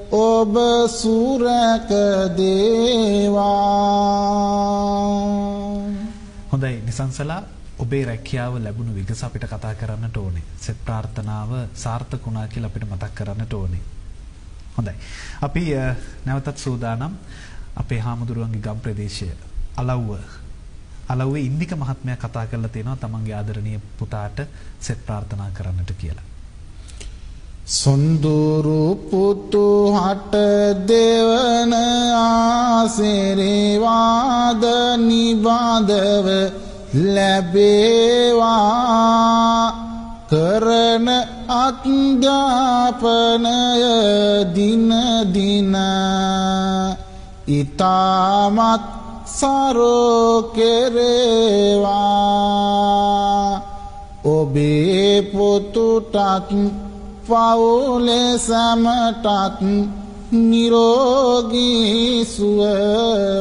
ඔබ සුරැක දේවා හොඳයි නිසංසලා ඔබේ රැකියාව ලැබුණු විගස අපිට කතා කරන්නට ඕනේ. සෙත් ප්‍රාර්ථනාව සාර්ථක වුණා කියලා අපිට මතක් කරන්නට ඕනේ. හොඳයි. අපි නැවතත් සූදානම් අපේ හාමුදුරුවන්ගේ ගම් ප්‍රදේශය අලව්ව අලව්වේ ඉන්දික මහත්මයා කතා කරලා තියෙනවා තමන්ගේ ආදරණීය පුතාට සෙත් ප්‍රාර්ථනා කරන්නට කියලා. සොන්දුරු පුතු හට දෙවන ආසිරිවාද නිබාදව ලැබේවා කරන අධ්‍යාපනය දින දින ඊ타මත් සරෝ කෙරේවා ඔබේ පුතුටත් පවුලේ සමටත් නිරෝගී සුව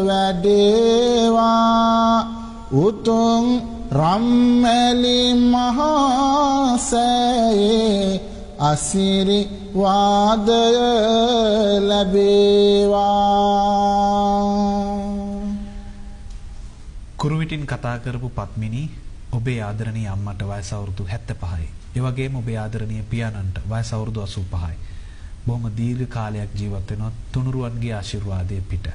වැඩේවා උතුම් රම්මැලි මහාසෑයේ අසිරි වාදය ලැබේවා කුරුවිටින් කතා කරපු පත්මිනි ඔබේ ආදරණීය අම්මට වයස අවුරුදු 75යි. ඒ වගේම ඔබේ ආදරණීය පියාණන්ට වයස අවුරුදු 85යි. බොහොම දීර්ඝ කාලයක් ජීවත් වෙනවා තුනුරුවන්ගේ ආශිර්වාදයේ පිට.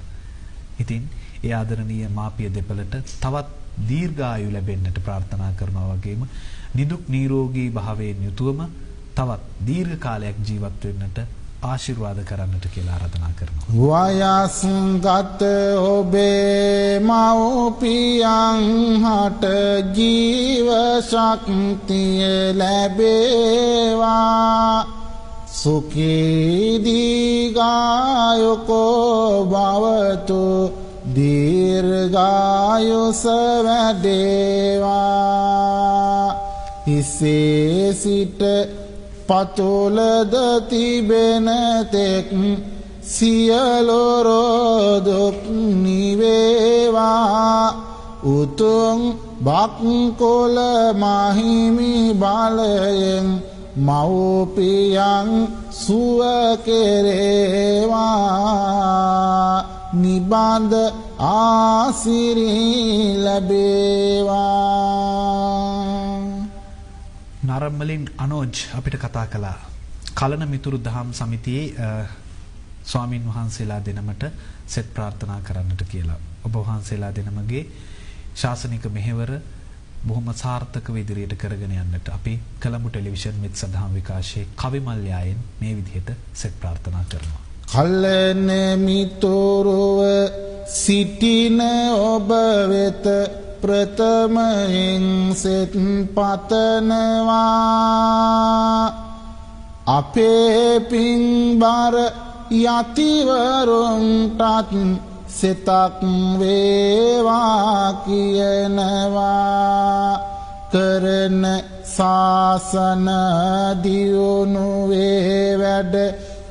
ඉතින් ඒ ආදරණීය මාපිය දෙපළට තවත් දීර්ඝායු ලැබෙන්නට ප්‍රාර්ථනා කරනවා වගේම නිදුක් නිරෝගී භාවයෙන් යුතුවම තවත් දීර්ඝ කාලයක් ජීවත් වෙන්නට ආශිර්වාද කරන්නට කියලා ආරාධනා කරනවා. වයස්ගත ඔබේ මව්පියන් හට ජීව ශක්තිය ලැබේවා සුඛී දීගායකෝ භවතු දීර්ඝායුස වැඩේවා හිසේ සිට පතුලද තිබෙන තෙක් සියලොරෝදුක් නිවේවා. උතුම් බක්කොල මහිමි බලයෙන් මව්පියන් සුව කෙරේවා. නිබඳ ආසිරි ලැබේවා. නරම්මලින් අනෝජ් අපිට කතා කළා. කලන මිතුරු දහම් සමිතියේ ස්වාමින් වහන්සේලා දෙනමට සෙත් ප්‍රාර්ථනා කරන්නට කියලා. ඔබ වහන්සේලා දෙනමගේ ශාසනික මෙහෙවර බොහොම සාර්ථකව ඉදිරියට කරගෙන යන්නට අපි කලඹු ටෙලිවිෂන් මෙත් සදහම් විකාශයේ කවිමල්යායෙන් මේ විදිහට සෙත් ප්‍රාර්ථනා කරනවා. කලන මිතුරුව සිටින ඔබ වෙත ප්‍රථමයෙන් සෙත් පතනවා අපේ පින්බර යතිවරුන්ටත් සෙතක් වේවා කියනවා කරන ශාසන දියුණුවේ වැඩ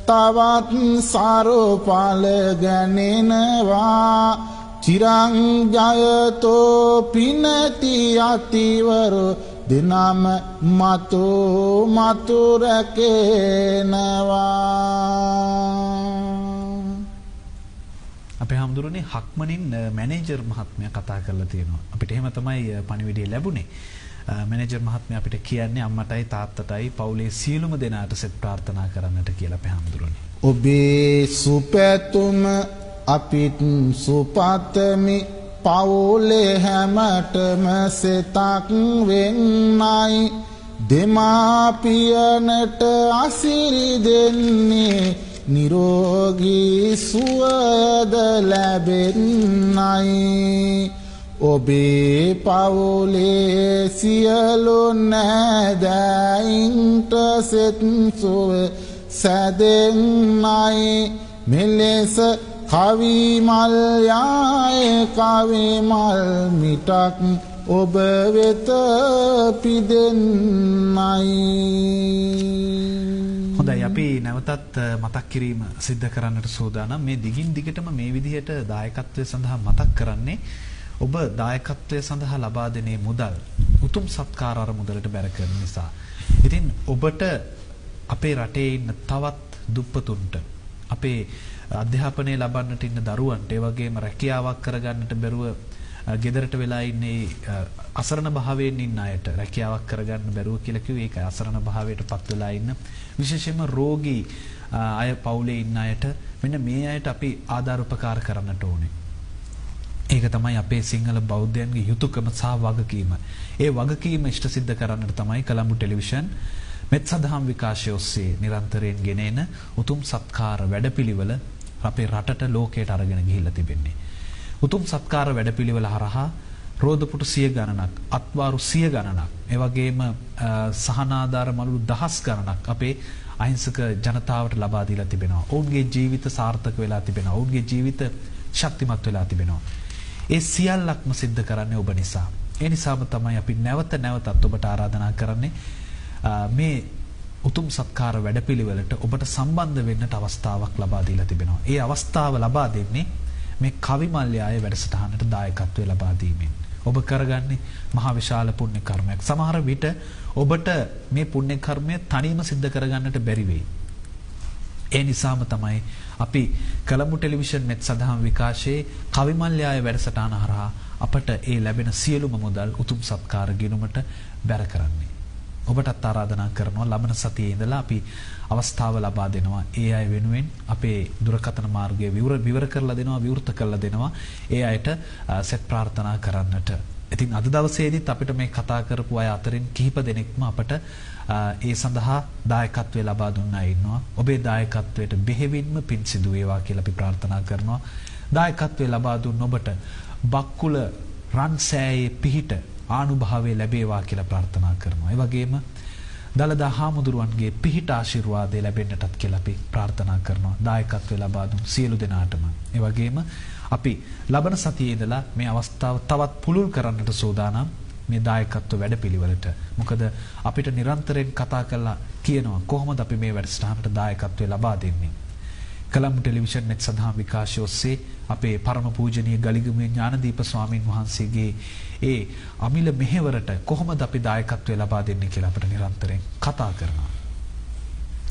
තවත් සරුපල ගැනෙනවා චිරංජයතෝ පිනති අතිවරු දිනම මතු මතුරකේනවා අපේ හාමුදුරනේ හක්මනින් මැනේජර් මහත්මයා කතා කරලා තියෙනවා. අපිට එහෙම තමයි පණිවිඩය ලැබුණේ. මැනේජර් මහත්මයා අපිට කියන්නේ අම්මටයි තාත්තටයි පවුලේ සියලුම දෙනාට සෙත් ප්‍රාර්ථනා කරන්නට කියලා අපේ හාමුදුරනේ. ඔබේ සුපැතුම අපිත් සුපතමි. පවුලේ හැමටම සෙතක් වෙන්නයි. දෙමාපියනට අසිරි දෙන්නේ. නිරෝගී සුවද ලැබෙන්නයි. ඔබේ පවුලේ සියලු නෑදෑයින්ට සෙත් සුව සැදෙන්නයි. මෙලෙස කවිමල් යාය කවිමල් මිටක් ඔබ වෙත පිදෙන්නයි හොඳයි අපි නැවතත් මතක් කිරීම සිද්ධ කරන්නට සූදානම් මේ දිගින් දිගටම මේ විදිහට දායකත්වය සඳහා මතක් කරන්නේ ඔබ දායකත්වය සඳහා ලබා දෙනේ මුදල් උතුම් සත්කාර අරමුදලට බැර කරන නිසා. ඉතින් ඔබට අපේ රටේ ඉන්න තවත් දුප්පතුන්ට අපේ අධ්‍යාපනය ලබන්නට ඉන්න දරුවන්ට ඒ වගේම රැකියාවක් කරගන්නට බැරුව ගෙදරට වෙලා ඉන්නේ අසරණ භාවයෙන් ඉන්න අයට රැකියාවක් කරගන්න බැරුව කියලා කිව්වේ ඒකයි අසරණ භාවයට පත් වෙලා ඉන්න විශේෂයෙන්ම රෝගී අය පවුලේ ඉන්න අයට මෙන්න මේ අයට අපි ආධාර උපකාර කරන්නට ඕනේ. ඒක තමයි අපේ සිංහල බෞද්ධයන්ගේ යුතුයකම සහ වගකීම. ඒ වගකීම ඉෂ්ට සිද්ධ කරන්නට තමයි කලම්බු ටෙලිවිෂන් මෙත් සදහම් විකාශය ඔස්සේ නිරන්තරයෙන් ගෙනෙන උතුම් සත්කාර වැඩපිළිවෙල අපේ රටට ලෝකයට අරගෙන ගිහිල්ලා තිබෙන්නේ. උතුම් සත්කාර වැඩපිළිවෙල හරහා රෝදපුටු සිය ගණනක්, අත්වාරු සිය ගණනක්, ඒ වගේම සහනාධාර මළුළු දහස් ගණනක් අපේ අහිංසක ජනතාවට ලබා දීලා තිබෙනවා. ඔවුන්ගේ ජීවිත සාර්ථක වෙලා තිබෙනවා. ඔවුන්ගේ ජීවිත ශක්තිමත් වෙලා තිබෙනවා. ඒ සියල්ලක්ම සිද්ධ කරන්නේ ඔබ නිසා. ඒ නිසාම තමයි අපි නැවත නැවතත් ඔබට ආරාධනා කරන්නේ මේ උතුම් සත්කාර වැඩපිළිවෙලට ඔබට සම්බන්ධ වෙන්නට අවස්ථාවක් ලබා දීලා තිබෙනවා. ඒ අවස්ථාව ලබා දෙන්නේ මේ කවිමල්යාය වැඩසටහනට දායකත්වය ලබා දීමෙන්. ඔබ කරගන්නේ මහා විශාල පුණ්‍ය කර්මයක්. සමහර විට ඔබට මේ පුණ්‍ය කර්මය තනියම සිද්ධ කරගන්නට බැරි වෙයි. ඒ නිසාම තමයි අපි කලමු ටෙලිවිෂන් net සදහම් විකාශයේ කවිමල්යාය වැඩසටහන හරහා අපට ඒ ලැබෙන සියලුම මුදල් උතුම් සත්කාර ගිණුමට බැර කරන්නේ. ඔබටත් ආරාධනා කරනවා ලබන සතියේ ඉඳලා අපි අවස්ථාව ලබා දෙනවා ඒ අය වෙනුවෙන් අපේ දුරකථන මාර්ගය විවර විවර කරලා දෙනවා විවෘත කරලා දෙනවා ඒ අයට සෙත් ප්‍රාර්ථනා කරන්නට. ඉතින් අද දවසේදීත් අපිට මේ කතා කරපු අය අතරින් කිහිප දෙනෙක්ම අපට ඒ සඳහා දායකත්වය ලබා දුන්න අය ඉන්නවා. ඔබේ දායකත්වයට බෙහෙවින්ම පින් සිදු වේවා කියලා අපි ප්‍රාර්ථනා කරනවා. දායකත්වය ලබා දුන්න ඔබට බක්කුල රන් සෑයේ පිහිට ආනුභාවය ලැබේවා කියලා ප්‍රාර්ථනා කරනවා. ඒ වගේම දලදා හාමුදුරුවන්ගේ පිහිට ආශිර්වාදය ලැබෙන්නටත් කියලා අපි ප්‍රාර්ථනා කරනවා. දායකත්වය ලබා දුන් සියලු දෙනාටම. ඒ වගේම අපි ලබන සතියේ ඉඳලා මේ අවස්ථාව තවත් පුළුල් කරන්නට සූදානම් මේ දායකත්ව වැඩපිළිවෙලට. මොකද අපිට නිරන්තරයෙන් කතා කරලා කියනවා කොහොමද අපි මේ වැඩසටහනට දායකත්වය ලබා දෙන්නේ. කලම් ටෙලිවිෂන් net සඳහා විකාශය ඔස්සේ අපේ පරම පූජනීය ගලිගමුවේ ඥානදීප ස්වාමින් වහන්සේගේ ඒ අමිල මෙහෙවරට කොහොමද අපි දායකත්වය ලබා දෙන්නේ කියලා අපිට නිරන්තරයෙන් කතා කරනවා.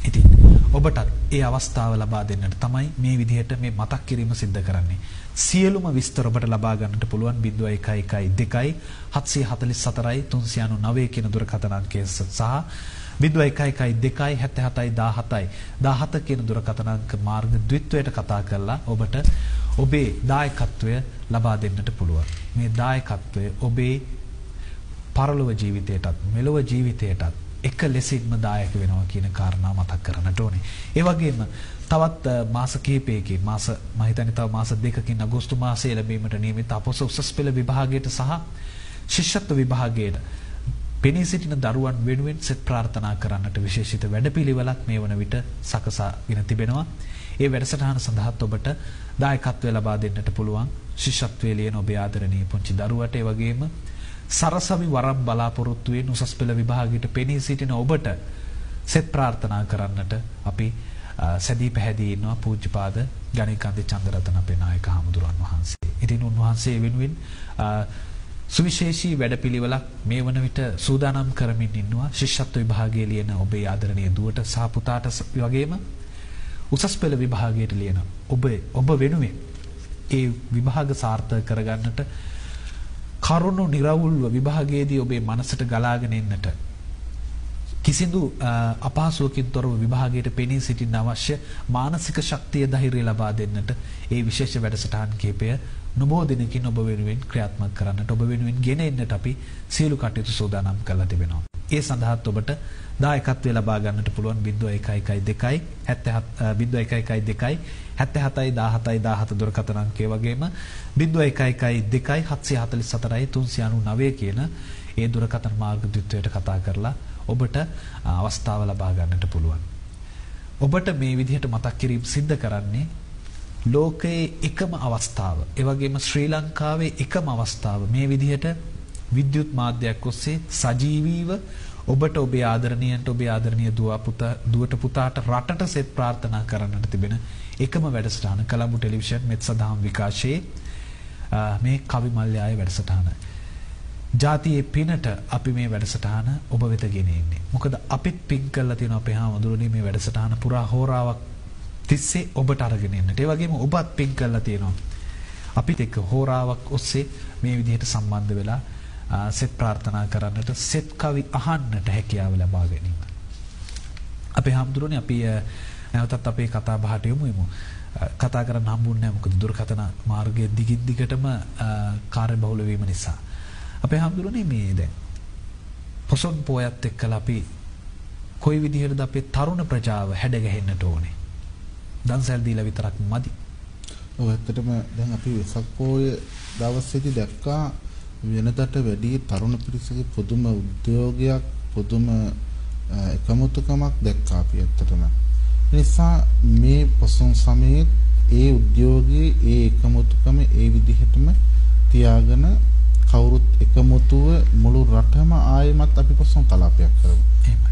ඉතින් ඔබටත් ඒ අවස්ථාව ලබා දෙන්නට තමයි මේ විදිහට මේ මතක් කිරීම සිද්ධ කරන්නේ. සියලුම විස්තර ඔබට ලබා ගන්නට පුළුවන් 0112 744යි 399 කියන දුරකථන අංකය සහ 0112 77යි 17යි 17 කියන දුරකථන අංක මාර්ග ද්විත්වයට කතා කරලා ඔබට ඔබේ දායකත්වය ලබා දෙන්නට පුළුවන්. මේ දායකත්වය ඔබේ පරලොව ජීවිතයටත් මෙලොව ජීවිතයටත් එක ලෙසින්ම දායක වෙනවා කියන කාරණා මතක් කරන්නට ඕනේ. ඒ වගේම තවත් මාස කිහිපයකින් මාස මම හිතන්නේ තව මාස දෙකකින් අගෝස්තු මාසයේ ලැබීමට නියමිත අපොස උසස් පෙළ විභාගයට සහ ශිෂ්‍යත්ව විභාගයට පෙනී සිටින දරුවන් වෙනුවෙන් සෙත් ප්‍රාර්ථනා කරන්නට විශේෂිත වැඩපිළිවෙලක් මේ වන විට සකසාගෙන තිබෙනවා. ඒ වැඩසටහන සඳහාත් ඔබට දායකත්වය ලබා දෙන්නට පුළුවන්. ශිෂ්‍යත්වයේ ලියන ඔබේ ආදරණීය පුංචි දරුවට ඒ වගේම සරසවි වරම් බලාපොරොත්තු වෙන උසස් පෙළ විභාගයට පෙනී සිටින ඔබට සෙත් ප්‍රාර්ථනා කරන්නට අපි සැදී පැහැදී ඉන්නවා පූජ්‍යපාද ගණිකාන්ති චන්දරතන අපේ නායක හමුදුරන් වහන්සේ. ඉතින් උන්වහන්සේ වෙනුවෙන් සුවිශේෂී වැඩපිළිවෙලක් මේ වන විට සූදානම් කරමින් ඉන්නවා. ශිෂ්‍යත්ව විභාගයේ ලියන ඔබේ ආදරණීය දුවට සහ පුතාට වගේම උසස් පෙළ විභාගයට ලියන ඔබ ඔබ වෙනුවෙන් ඒ විභාග සාර්ථක කරගන්නට කරුණු निराවුල්ව විභාගයේදී ඔබේ මනසට ගලාගෙන එන්නට කිසිදු අපහසුවකින් තොරව විභාගයට පෙනී සිටින්න අවශ්‍ය මානසික ශක්තිය ධෛර්යය ලබා දෙන්නට ඒ විශේෂ වැඩසටහන් කිහිපය නොබෝ දිනකින් ඔබ වෙනුවෙන් ක්‍රියාත්මක කරන්නට ඔබ වෙනුවෙන් ගෙන එන්නට අපි සියලු කටයුතු සූදානම් කරලා තිබෙනවා. ඒ සඳහාත් ඔබට දායකත්වය ලබා ගන්නට පුළුවන් 0112 77 77යි 17යි 17 දුරකථන අංකය වගේම 0112 744යි 399 කියන ඒ දුරකථන මාර්ග දිත්වයට කතා කරලා ඔබට අවස්ථාව ලබා ගන්නට පුළුවන්. ඔබට මේ විදිහට මතක් කිරීම සිද්ධ කරන්නේ ලෝකයේ එකම අවස්ථාව. ඒ වගේම ශ්‍රී ලංකාවේ එකම අවස්ථාව මේ විදිහට විද්‍යුත් මාධ්‍යයක් ඔස්සේ සජීවීව ඔබට ඔබේ ආදරණීයන්ට ඔබේ ආදරණීය දුව පුතා දුවට පුතාට රටට සෙත් ප්‍රාර්ථනා කරන්නට තිබෙන එකම වැඩසටහන කලඹු ටෙලිවිෂන් මෙත් සදහම් විකාශයේ මේ කවි මල්යාය වැඩසටහන. ජාතියේ පිනට අපි මේ වැඩසටහන ඔබ වෙත ගෙන එන්නේ. මොකද අපිත් පින් කරලා තියෙන අපේ හාමුදුරනේ මේ වැඩසටහන පුරා හෝරාවක් තිස්සේ ඔබට අරගෙන එන්නට. ඒ වගේම ඔබත් පින් කරලා තියෙනවා. අපිත් එක්ක හෝරාවක් ඔස්සේ මේ විදිහට සම්බන්ධ වෙලා සෙත් ප්‍රාර්ථනා කරන්නට සෙත් කවි අහන්නට හැකියාව ලබා ගැනීම. අපේ හාමුදුරනේ අපි නැවතත් අපේ කතා බහට යමු යමු. කතා කරන්න හම්බුන්නේ නැහැ මොකද දුරකථන මාර්ගයේ දිගින් දිගටම කාර්යබහුල වීම නිසා. අපේ හාමුදුරනේ මේ දැන් පොසොන් පොයත් එක්කලා අපි කොයි විදිහටද අපේ තරුණ ප්‍රජාව හැඩගැහෙන්නට ඕනේ. දන්සල් දීලා විතරක් මදි. ඔව් ඇත්තටම දැන් අපි වෙසක් පොය දවසේදී දැක්කා වෙනදට වැඩි තරුණ පිරිසගේ පුදුම උද්‍යෝගයක් පුදුම එකමුතුකමක් දැක්කා අපි ඇත්තටම. නිසා මේ පොසොන් සමයේ ඒ උද්‍යෝගයේ ඒ එකමුතුකම ඒ විදිහටම තියාගෙන කවුරුත් එකමුතුව මුළු රටම ආයෙමත් අපි පොසොන් කලාපයක් කරමු.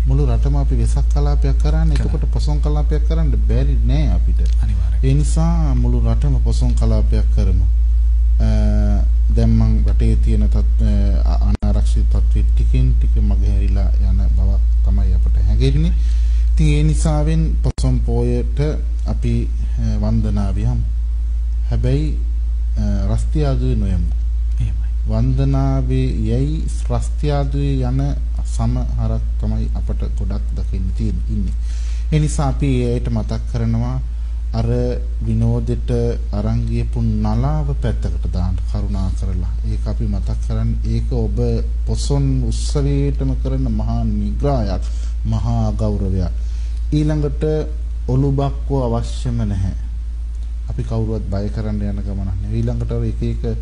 මුළු රටම අපි වෙසක් කලාපයක් කරන්නේ. එතකොට පොසොන් කලාපයක් කරන්න බැරි නෑ අපිට. අනිවාර්යයෙන්. ඒ නිසා මුළු රටම පොසොන් කලාපයක් කරමු. දැන් මං රටේ තියෙන අනාරක්ෂිත තත්ත්වෙ ටිකින් ටික මගහැරිලා යන බවක් තමයි අපට හැඟෙන්නේ. ඉතින් ඒ නිසාවෙන් පොසොන් පෝයට අපි වන්දනා වියමු. හැබැයි රස්තියාදුවේ නොයමු. එහෙමයි. වන්දනාවේ යයි රස්තියාදුවේ යන සමහරක් තමයි අපට ගොඩක් දකින්න තියෙන්නේ. ඒ නිසා අපි ඒයට මතක් කරනවා අර විනෝදෙට අරන් ගියපු නලාව පැත්තකට දාන්න කරුණා කරලා. ඒක අපි මතක් කරන්නේ ඒක ඔබ පොසොන් උත්සවයේටම කරන මහා නිග්‍රහයක්, මහා ගෞරවයක්. ඊළඟට ඔලුබක්ව අවශ්‍යම නැහැ. අපි කවුරුවත් බය කරන්න යන ගමනක් නෙවෙයි. ඊළඟට එක එක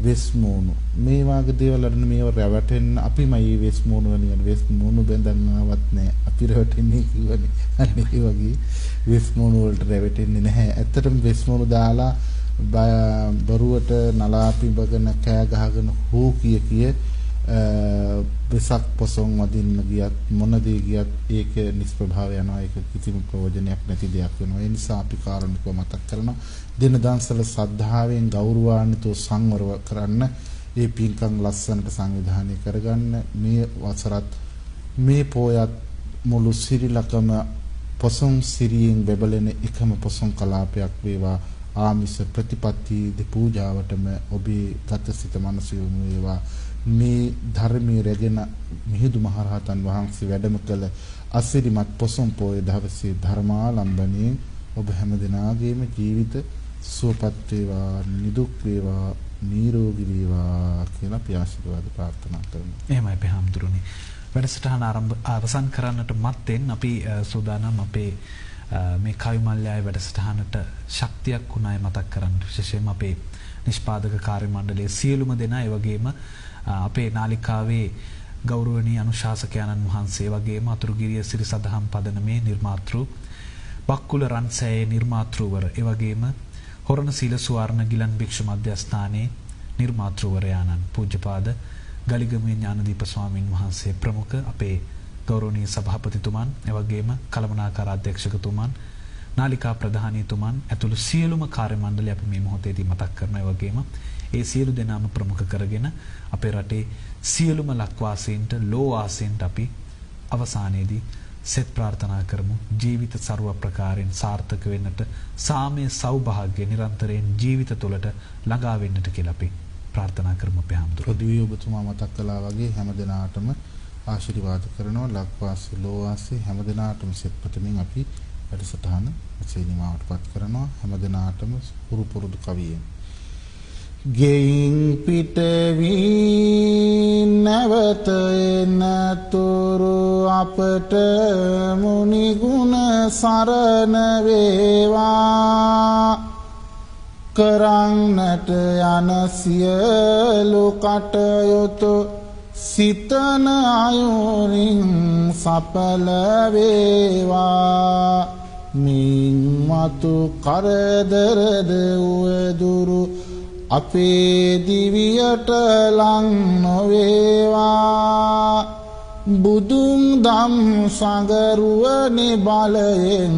වෙස් මූණු මේ වාගේ දේවල් අරන් මේව රැවටෙන්න අපිම මේ වෙස් මූණු වලින් වෙස් මූණු බැඳන්නවත් නැහැ අපි රැවටෙන්නේ කිව්වනේ. අන්න ඒ වගේ වෙස් මූණු වලට රැවටෙන්නේ නැහැ. ඇත්තටම වෙස් මූණු දාලා බරුවට නලා පිඹගෙන කෑ ගහගෙන හූ කිය කිය වෙසක් පොසොන් වදින්න ගියත් මොන දේ ගියත් ඒක නිෂ්ප්‍රභාව යනවා. ඒක කිසිම ප්‍රයෝජනයක් නැති දෙයක් වෙනවා. ඒ නිසා අපි කාරණිකව මතක් කරනවා දින දන්සල සද්ධාවෙන් ගෞරවාන්විතව සංවරව කරන්න ඒ පින්කම් ලස්සනට සංවිධානය කරගන්න. මේ වසරත් මේ පෝයත් මුළු සිරිලකම පොසොන් සිරියෙන් බබලෙන එකම පොසොන් කලාපයක් වේවා. ආමිස ප්‍රතිපත්ති දී පූජාවටම ඔබේ ගතසිත මනස යොමු වේවා. මේ ධර්මයේ රැගෙන මිහිඳු මහරහතන් වහන්සේ වැඩම කළ අසිරිමත් පොසොන් පොය දවසේ ධර්මාලම්බණයෙන් ඔබ හැමදෙනාගේම ජීවිත සුවපත් වේවා නිදුක් වේවා නිරෝගී වේවා කියලා අපි ආශිර්වාද ප්‍රාර්ථනා කරමු. එහෙමයි අපි හම්දුරුනි. වැඩසටහන ආරම්භ අවසන් කරන්නට මත්තෙන් අපි සූදානම් අපේ මේ කවිමල්යාය වැඩසටහනට ශක්තියක් වුණායි මතක් කරන්න විශේෂයෙන්ම අපේ නිෂ්පාදක කාර්ය මණ්ඩලයේ සියලුම දෙනා ඒ වගේම අපේ නාලිකාවේ ගෞරවනීය අනුශාසකයන්න් වහන්සේ වගේම අතුරුගිරිය සිරි සදහම් පදනමේ නිර්මාතෘ බක්කුල රන්සෑයේ නිර්මාතෘවර ඒ වගේම හොරණ සීල සුවර්ණ ගිලන් භික්ෂු මධ්‍යස්ථානයේ නිර්මාතෘවරයාණන් පූජ්‍යපාද ගලිගමේ ඥානදීප ස්වාමින් වහන්සේ ප්‍රමුඛ අපේ ගෞරවනීය සභාපතිතුමන් එවැගේම කළමනාකාර අධ්‍යක්ෂකතුමන් නාලිකා ප්‍රධානීතුමන් ඇතුළු සියලුම කාර්ය මණ්ඩලය අපි මේ මොහොතේදී මතක් කරනවා. ඒ වගේම ඒ සියලු දෙනාම ප්‍රමුඛ කරගෙන අපේ රටේ සියලුම ලක්වාසීන්ට ලෝවාසීන්ට අපි අවසානයේදී සෙත් ප්‍රාර්ථනා කරමු. ජීවිත ਸਰව ප්‍රකාරයෙන් සාර්ථක වෙන්නට සාමය සෞභාග්‍ය නිරන්තරයෙන් ජීවිත තුළට ළඟා වෙන්නට කියලා අපි ප්‍රාර්ථනා කරමු අපේ හැමතුරු. පොදුවේ ඔබතුමා මතක් කළා වගේ හැම දිනාටම ආශිර්වාද කරනවා. ලක්වාසී ලෝවාසී හැම දිනාටම සෙත් පතමින් අපි වැඩසටහන එසේ නිමාවටපත් කරනවා. හැම දිනාටම පුරු පුරුදු කවියෙන්. ගෙයින් පිට වී නැවත එනතුරු අපට මුනිගුණ සරණ වේවා. කරන්නට යන සියලු කටයුතු සිතන අයුරින් සඵල වේවා. මින් මතු කරදරද උවදුරු අපේ දිවියට ලං නොවේවා. බුදුන් දම් සඟරුවනි බලයෙන්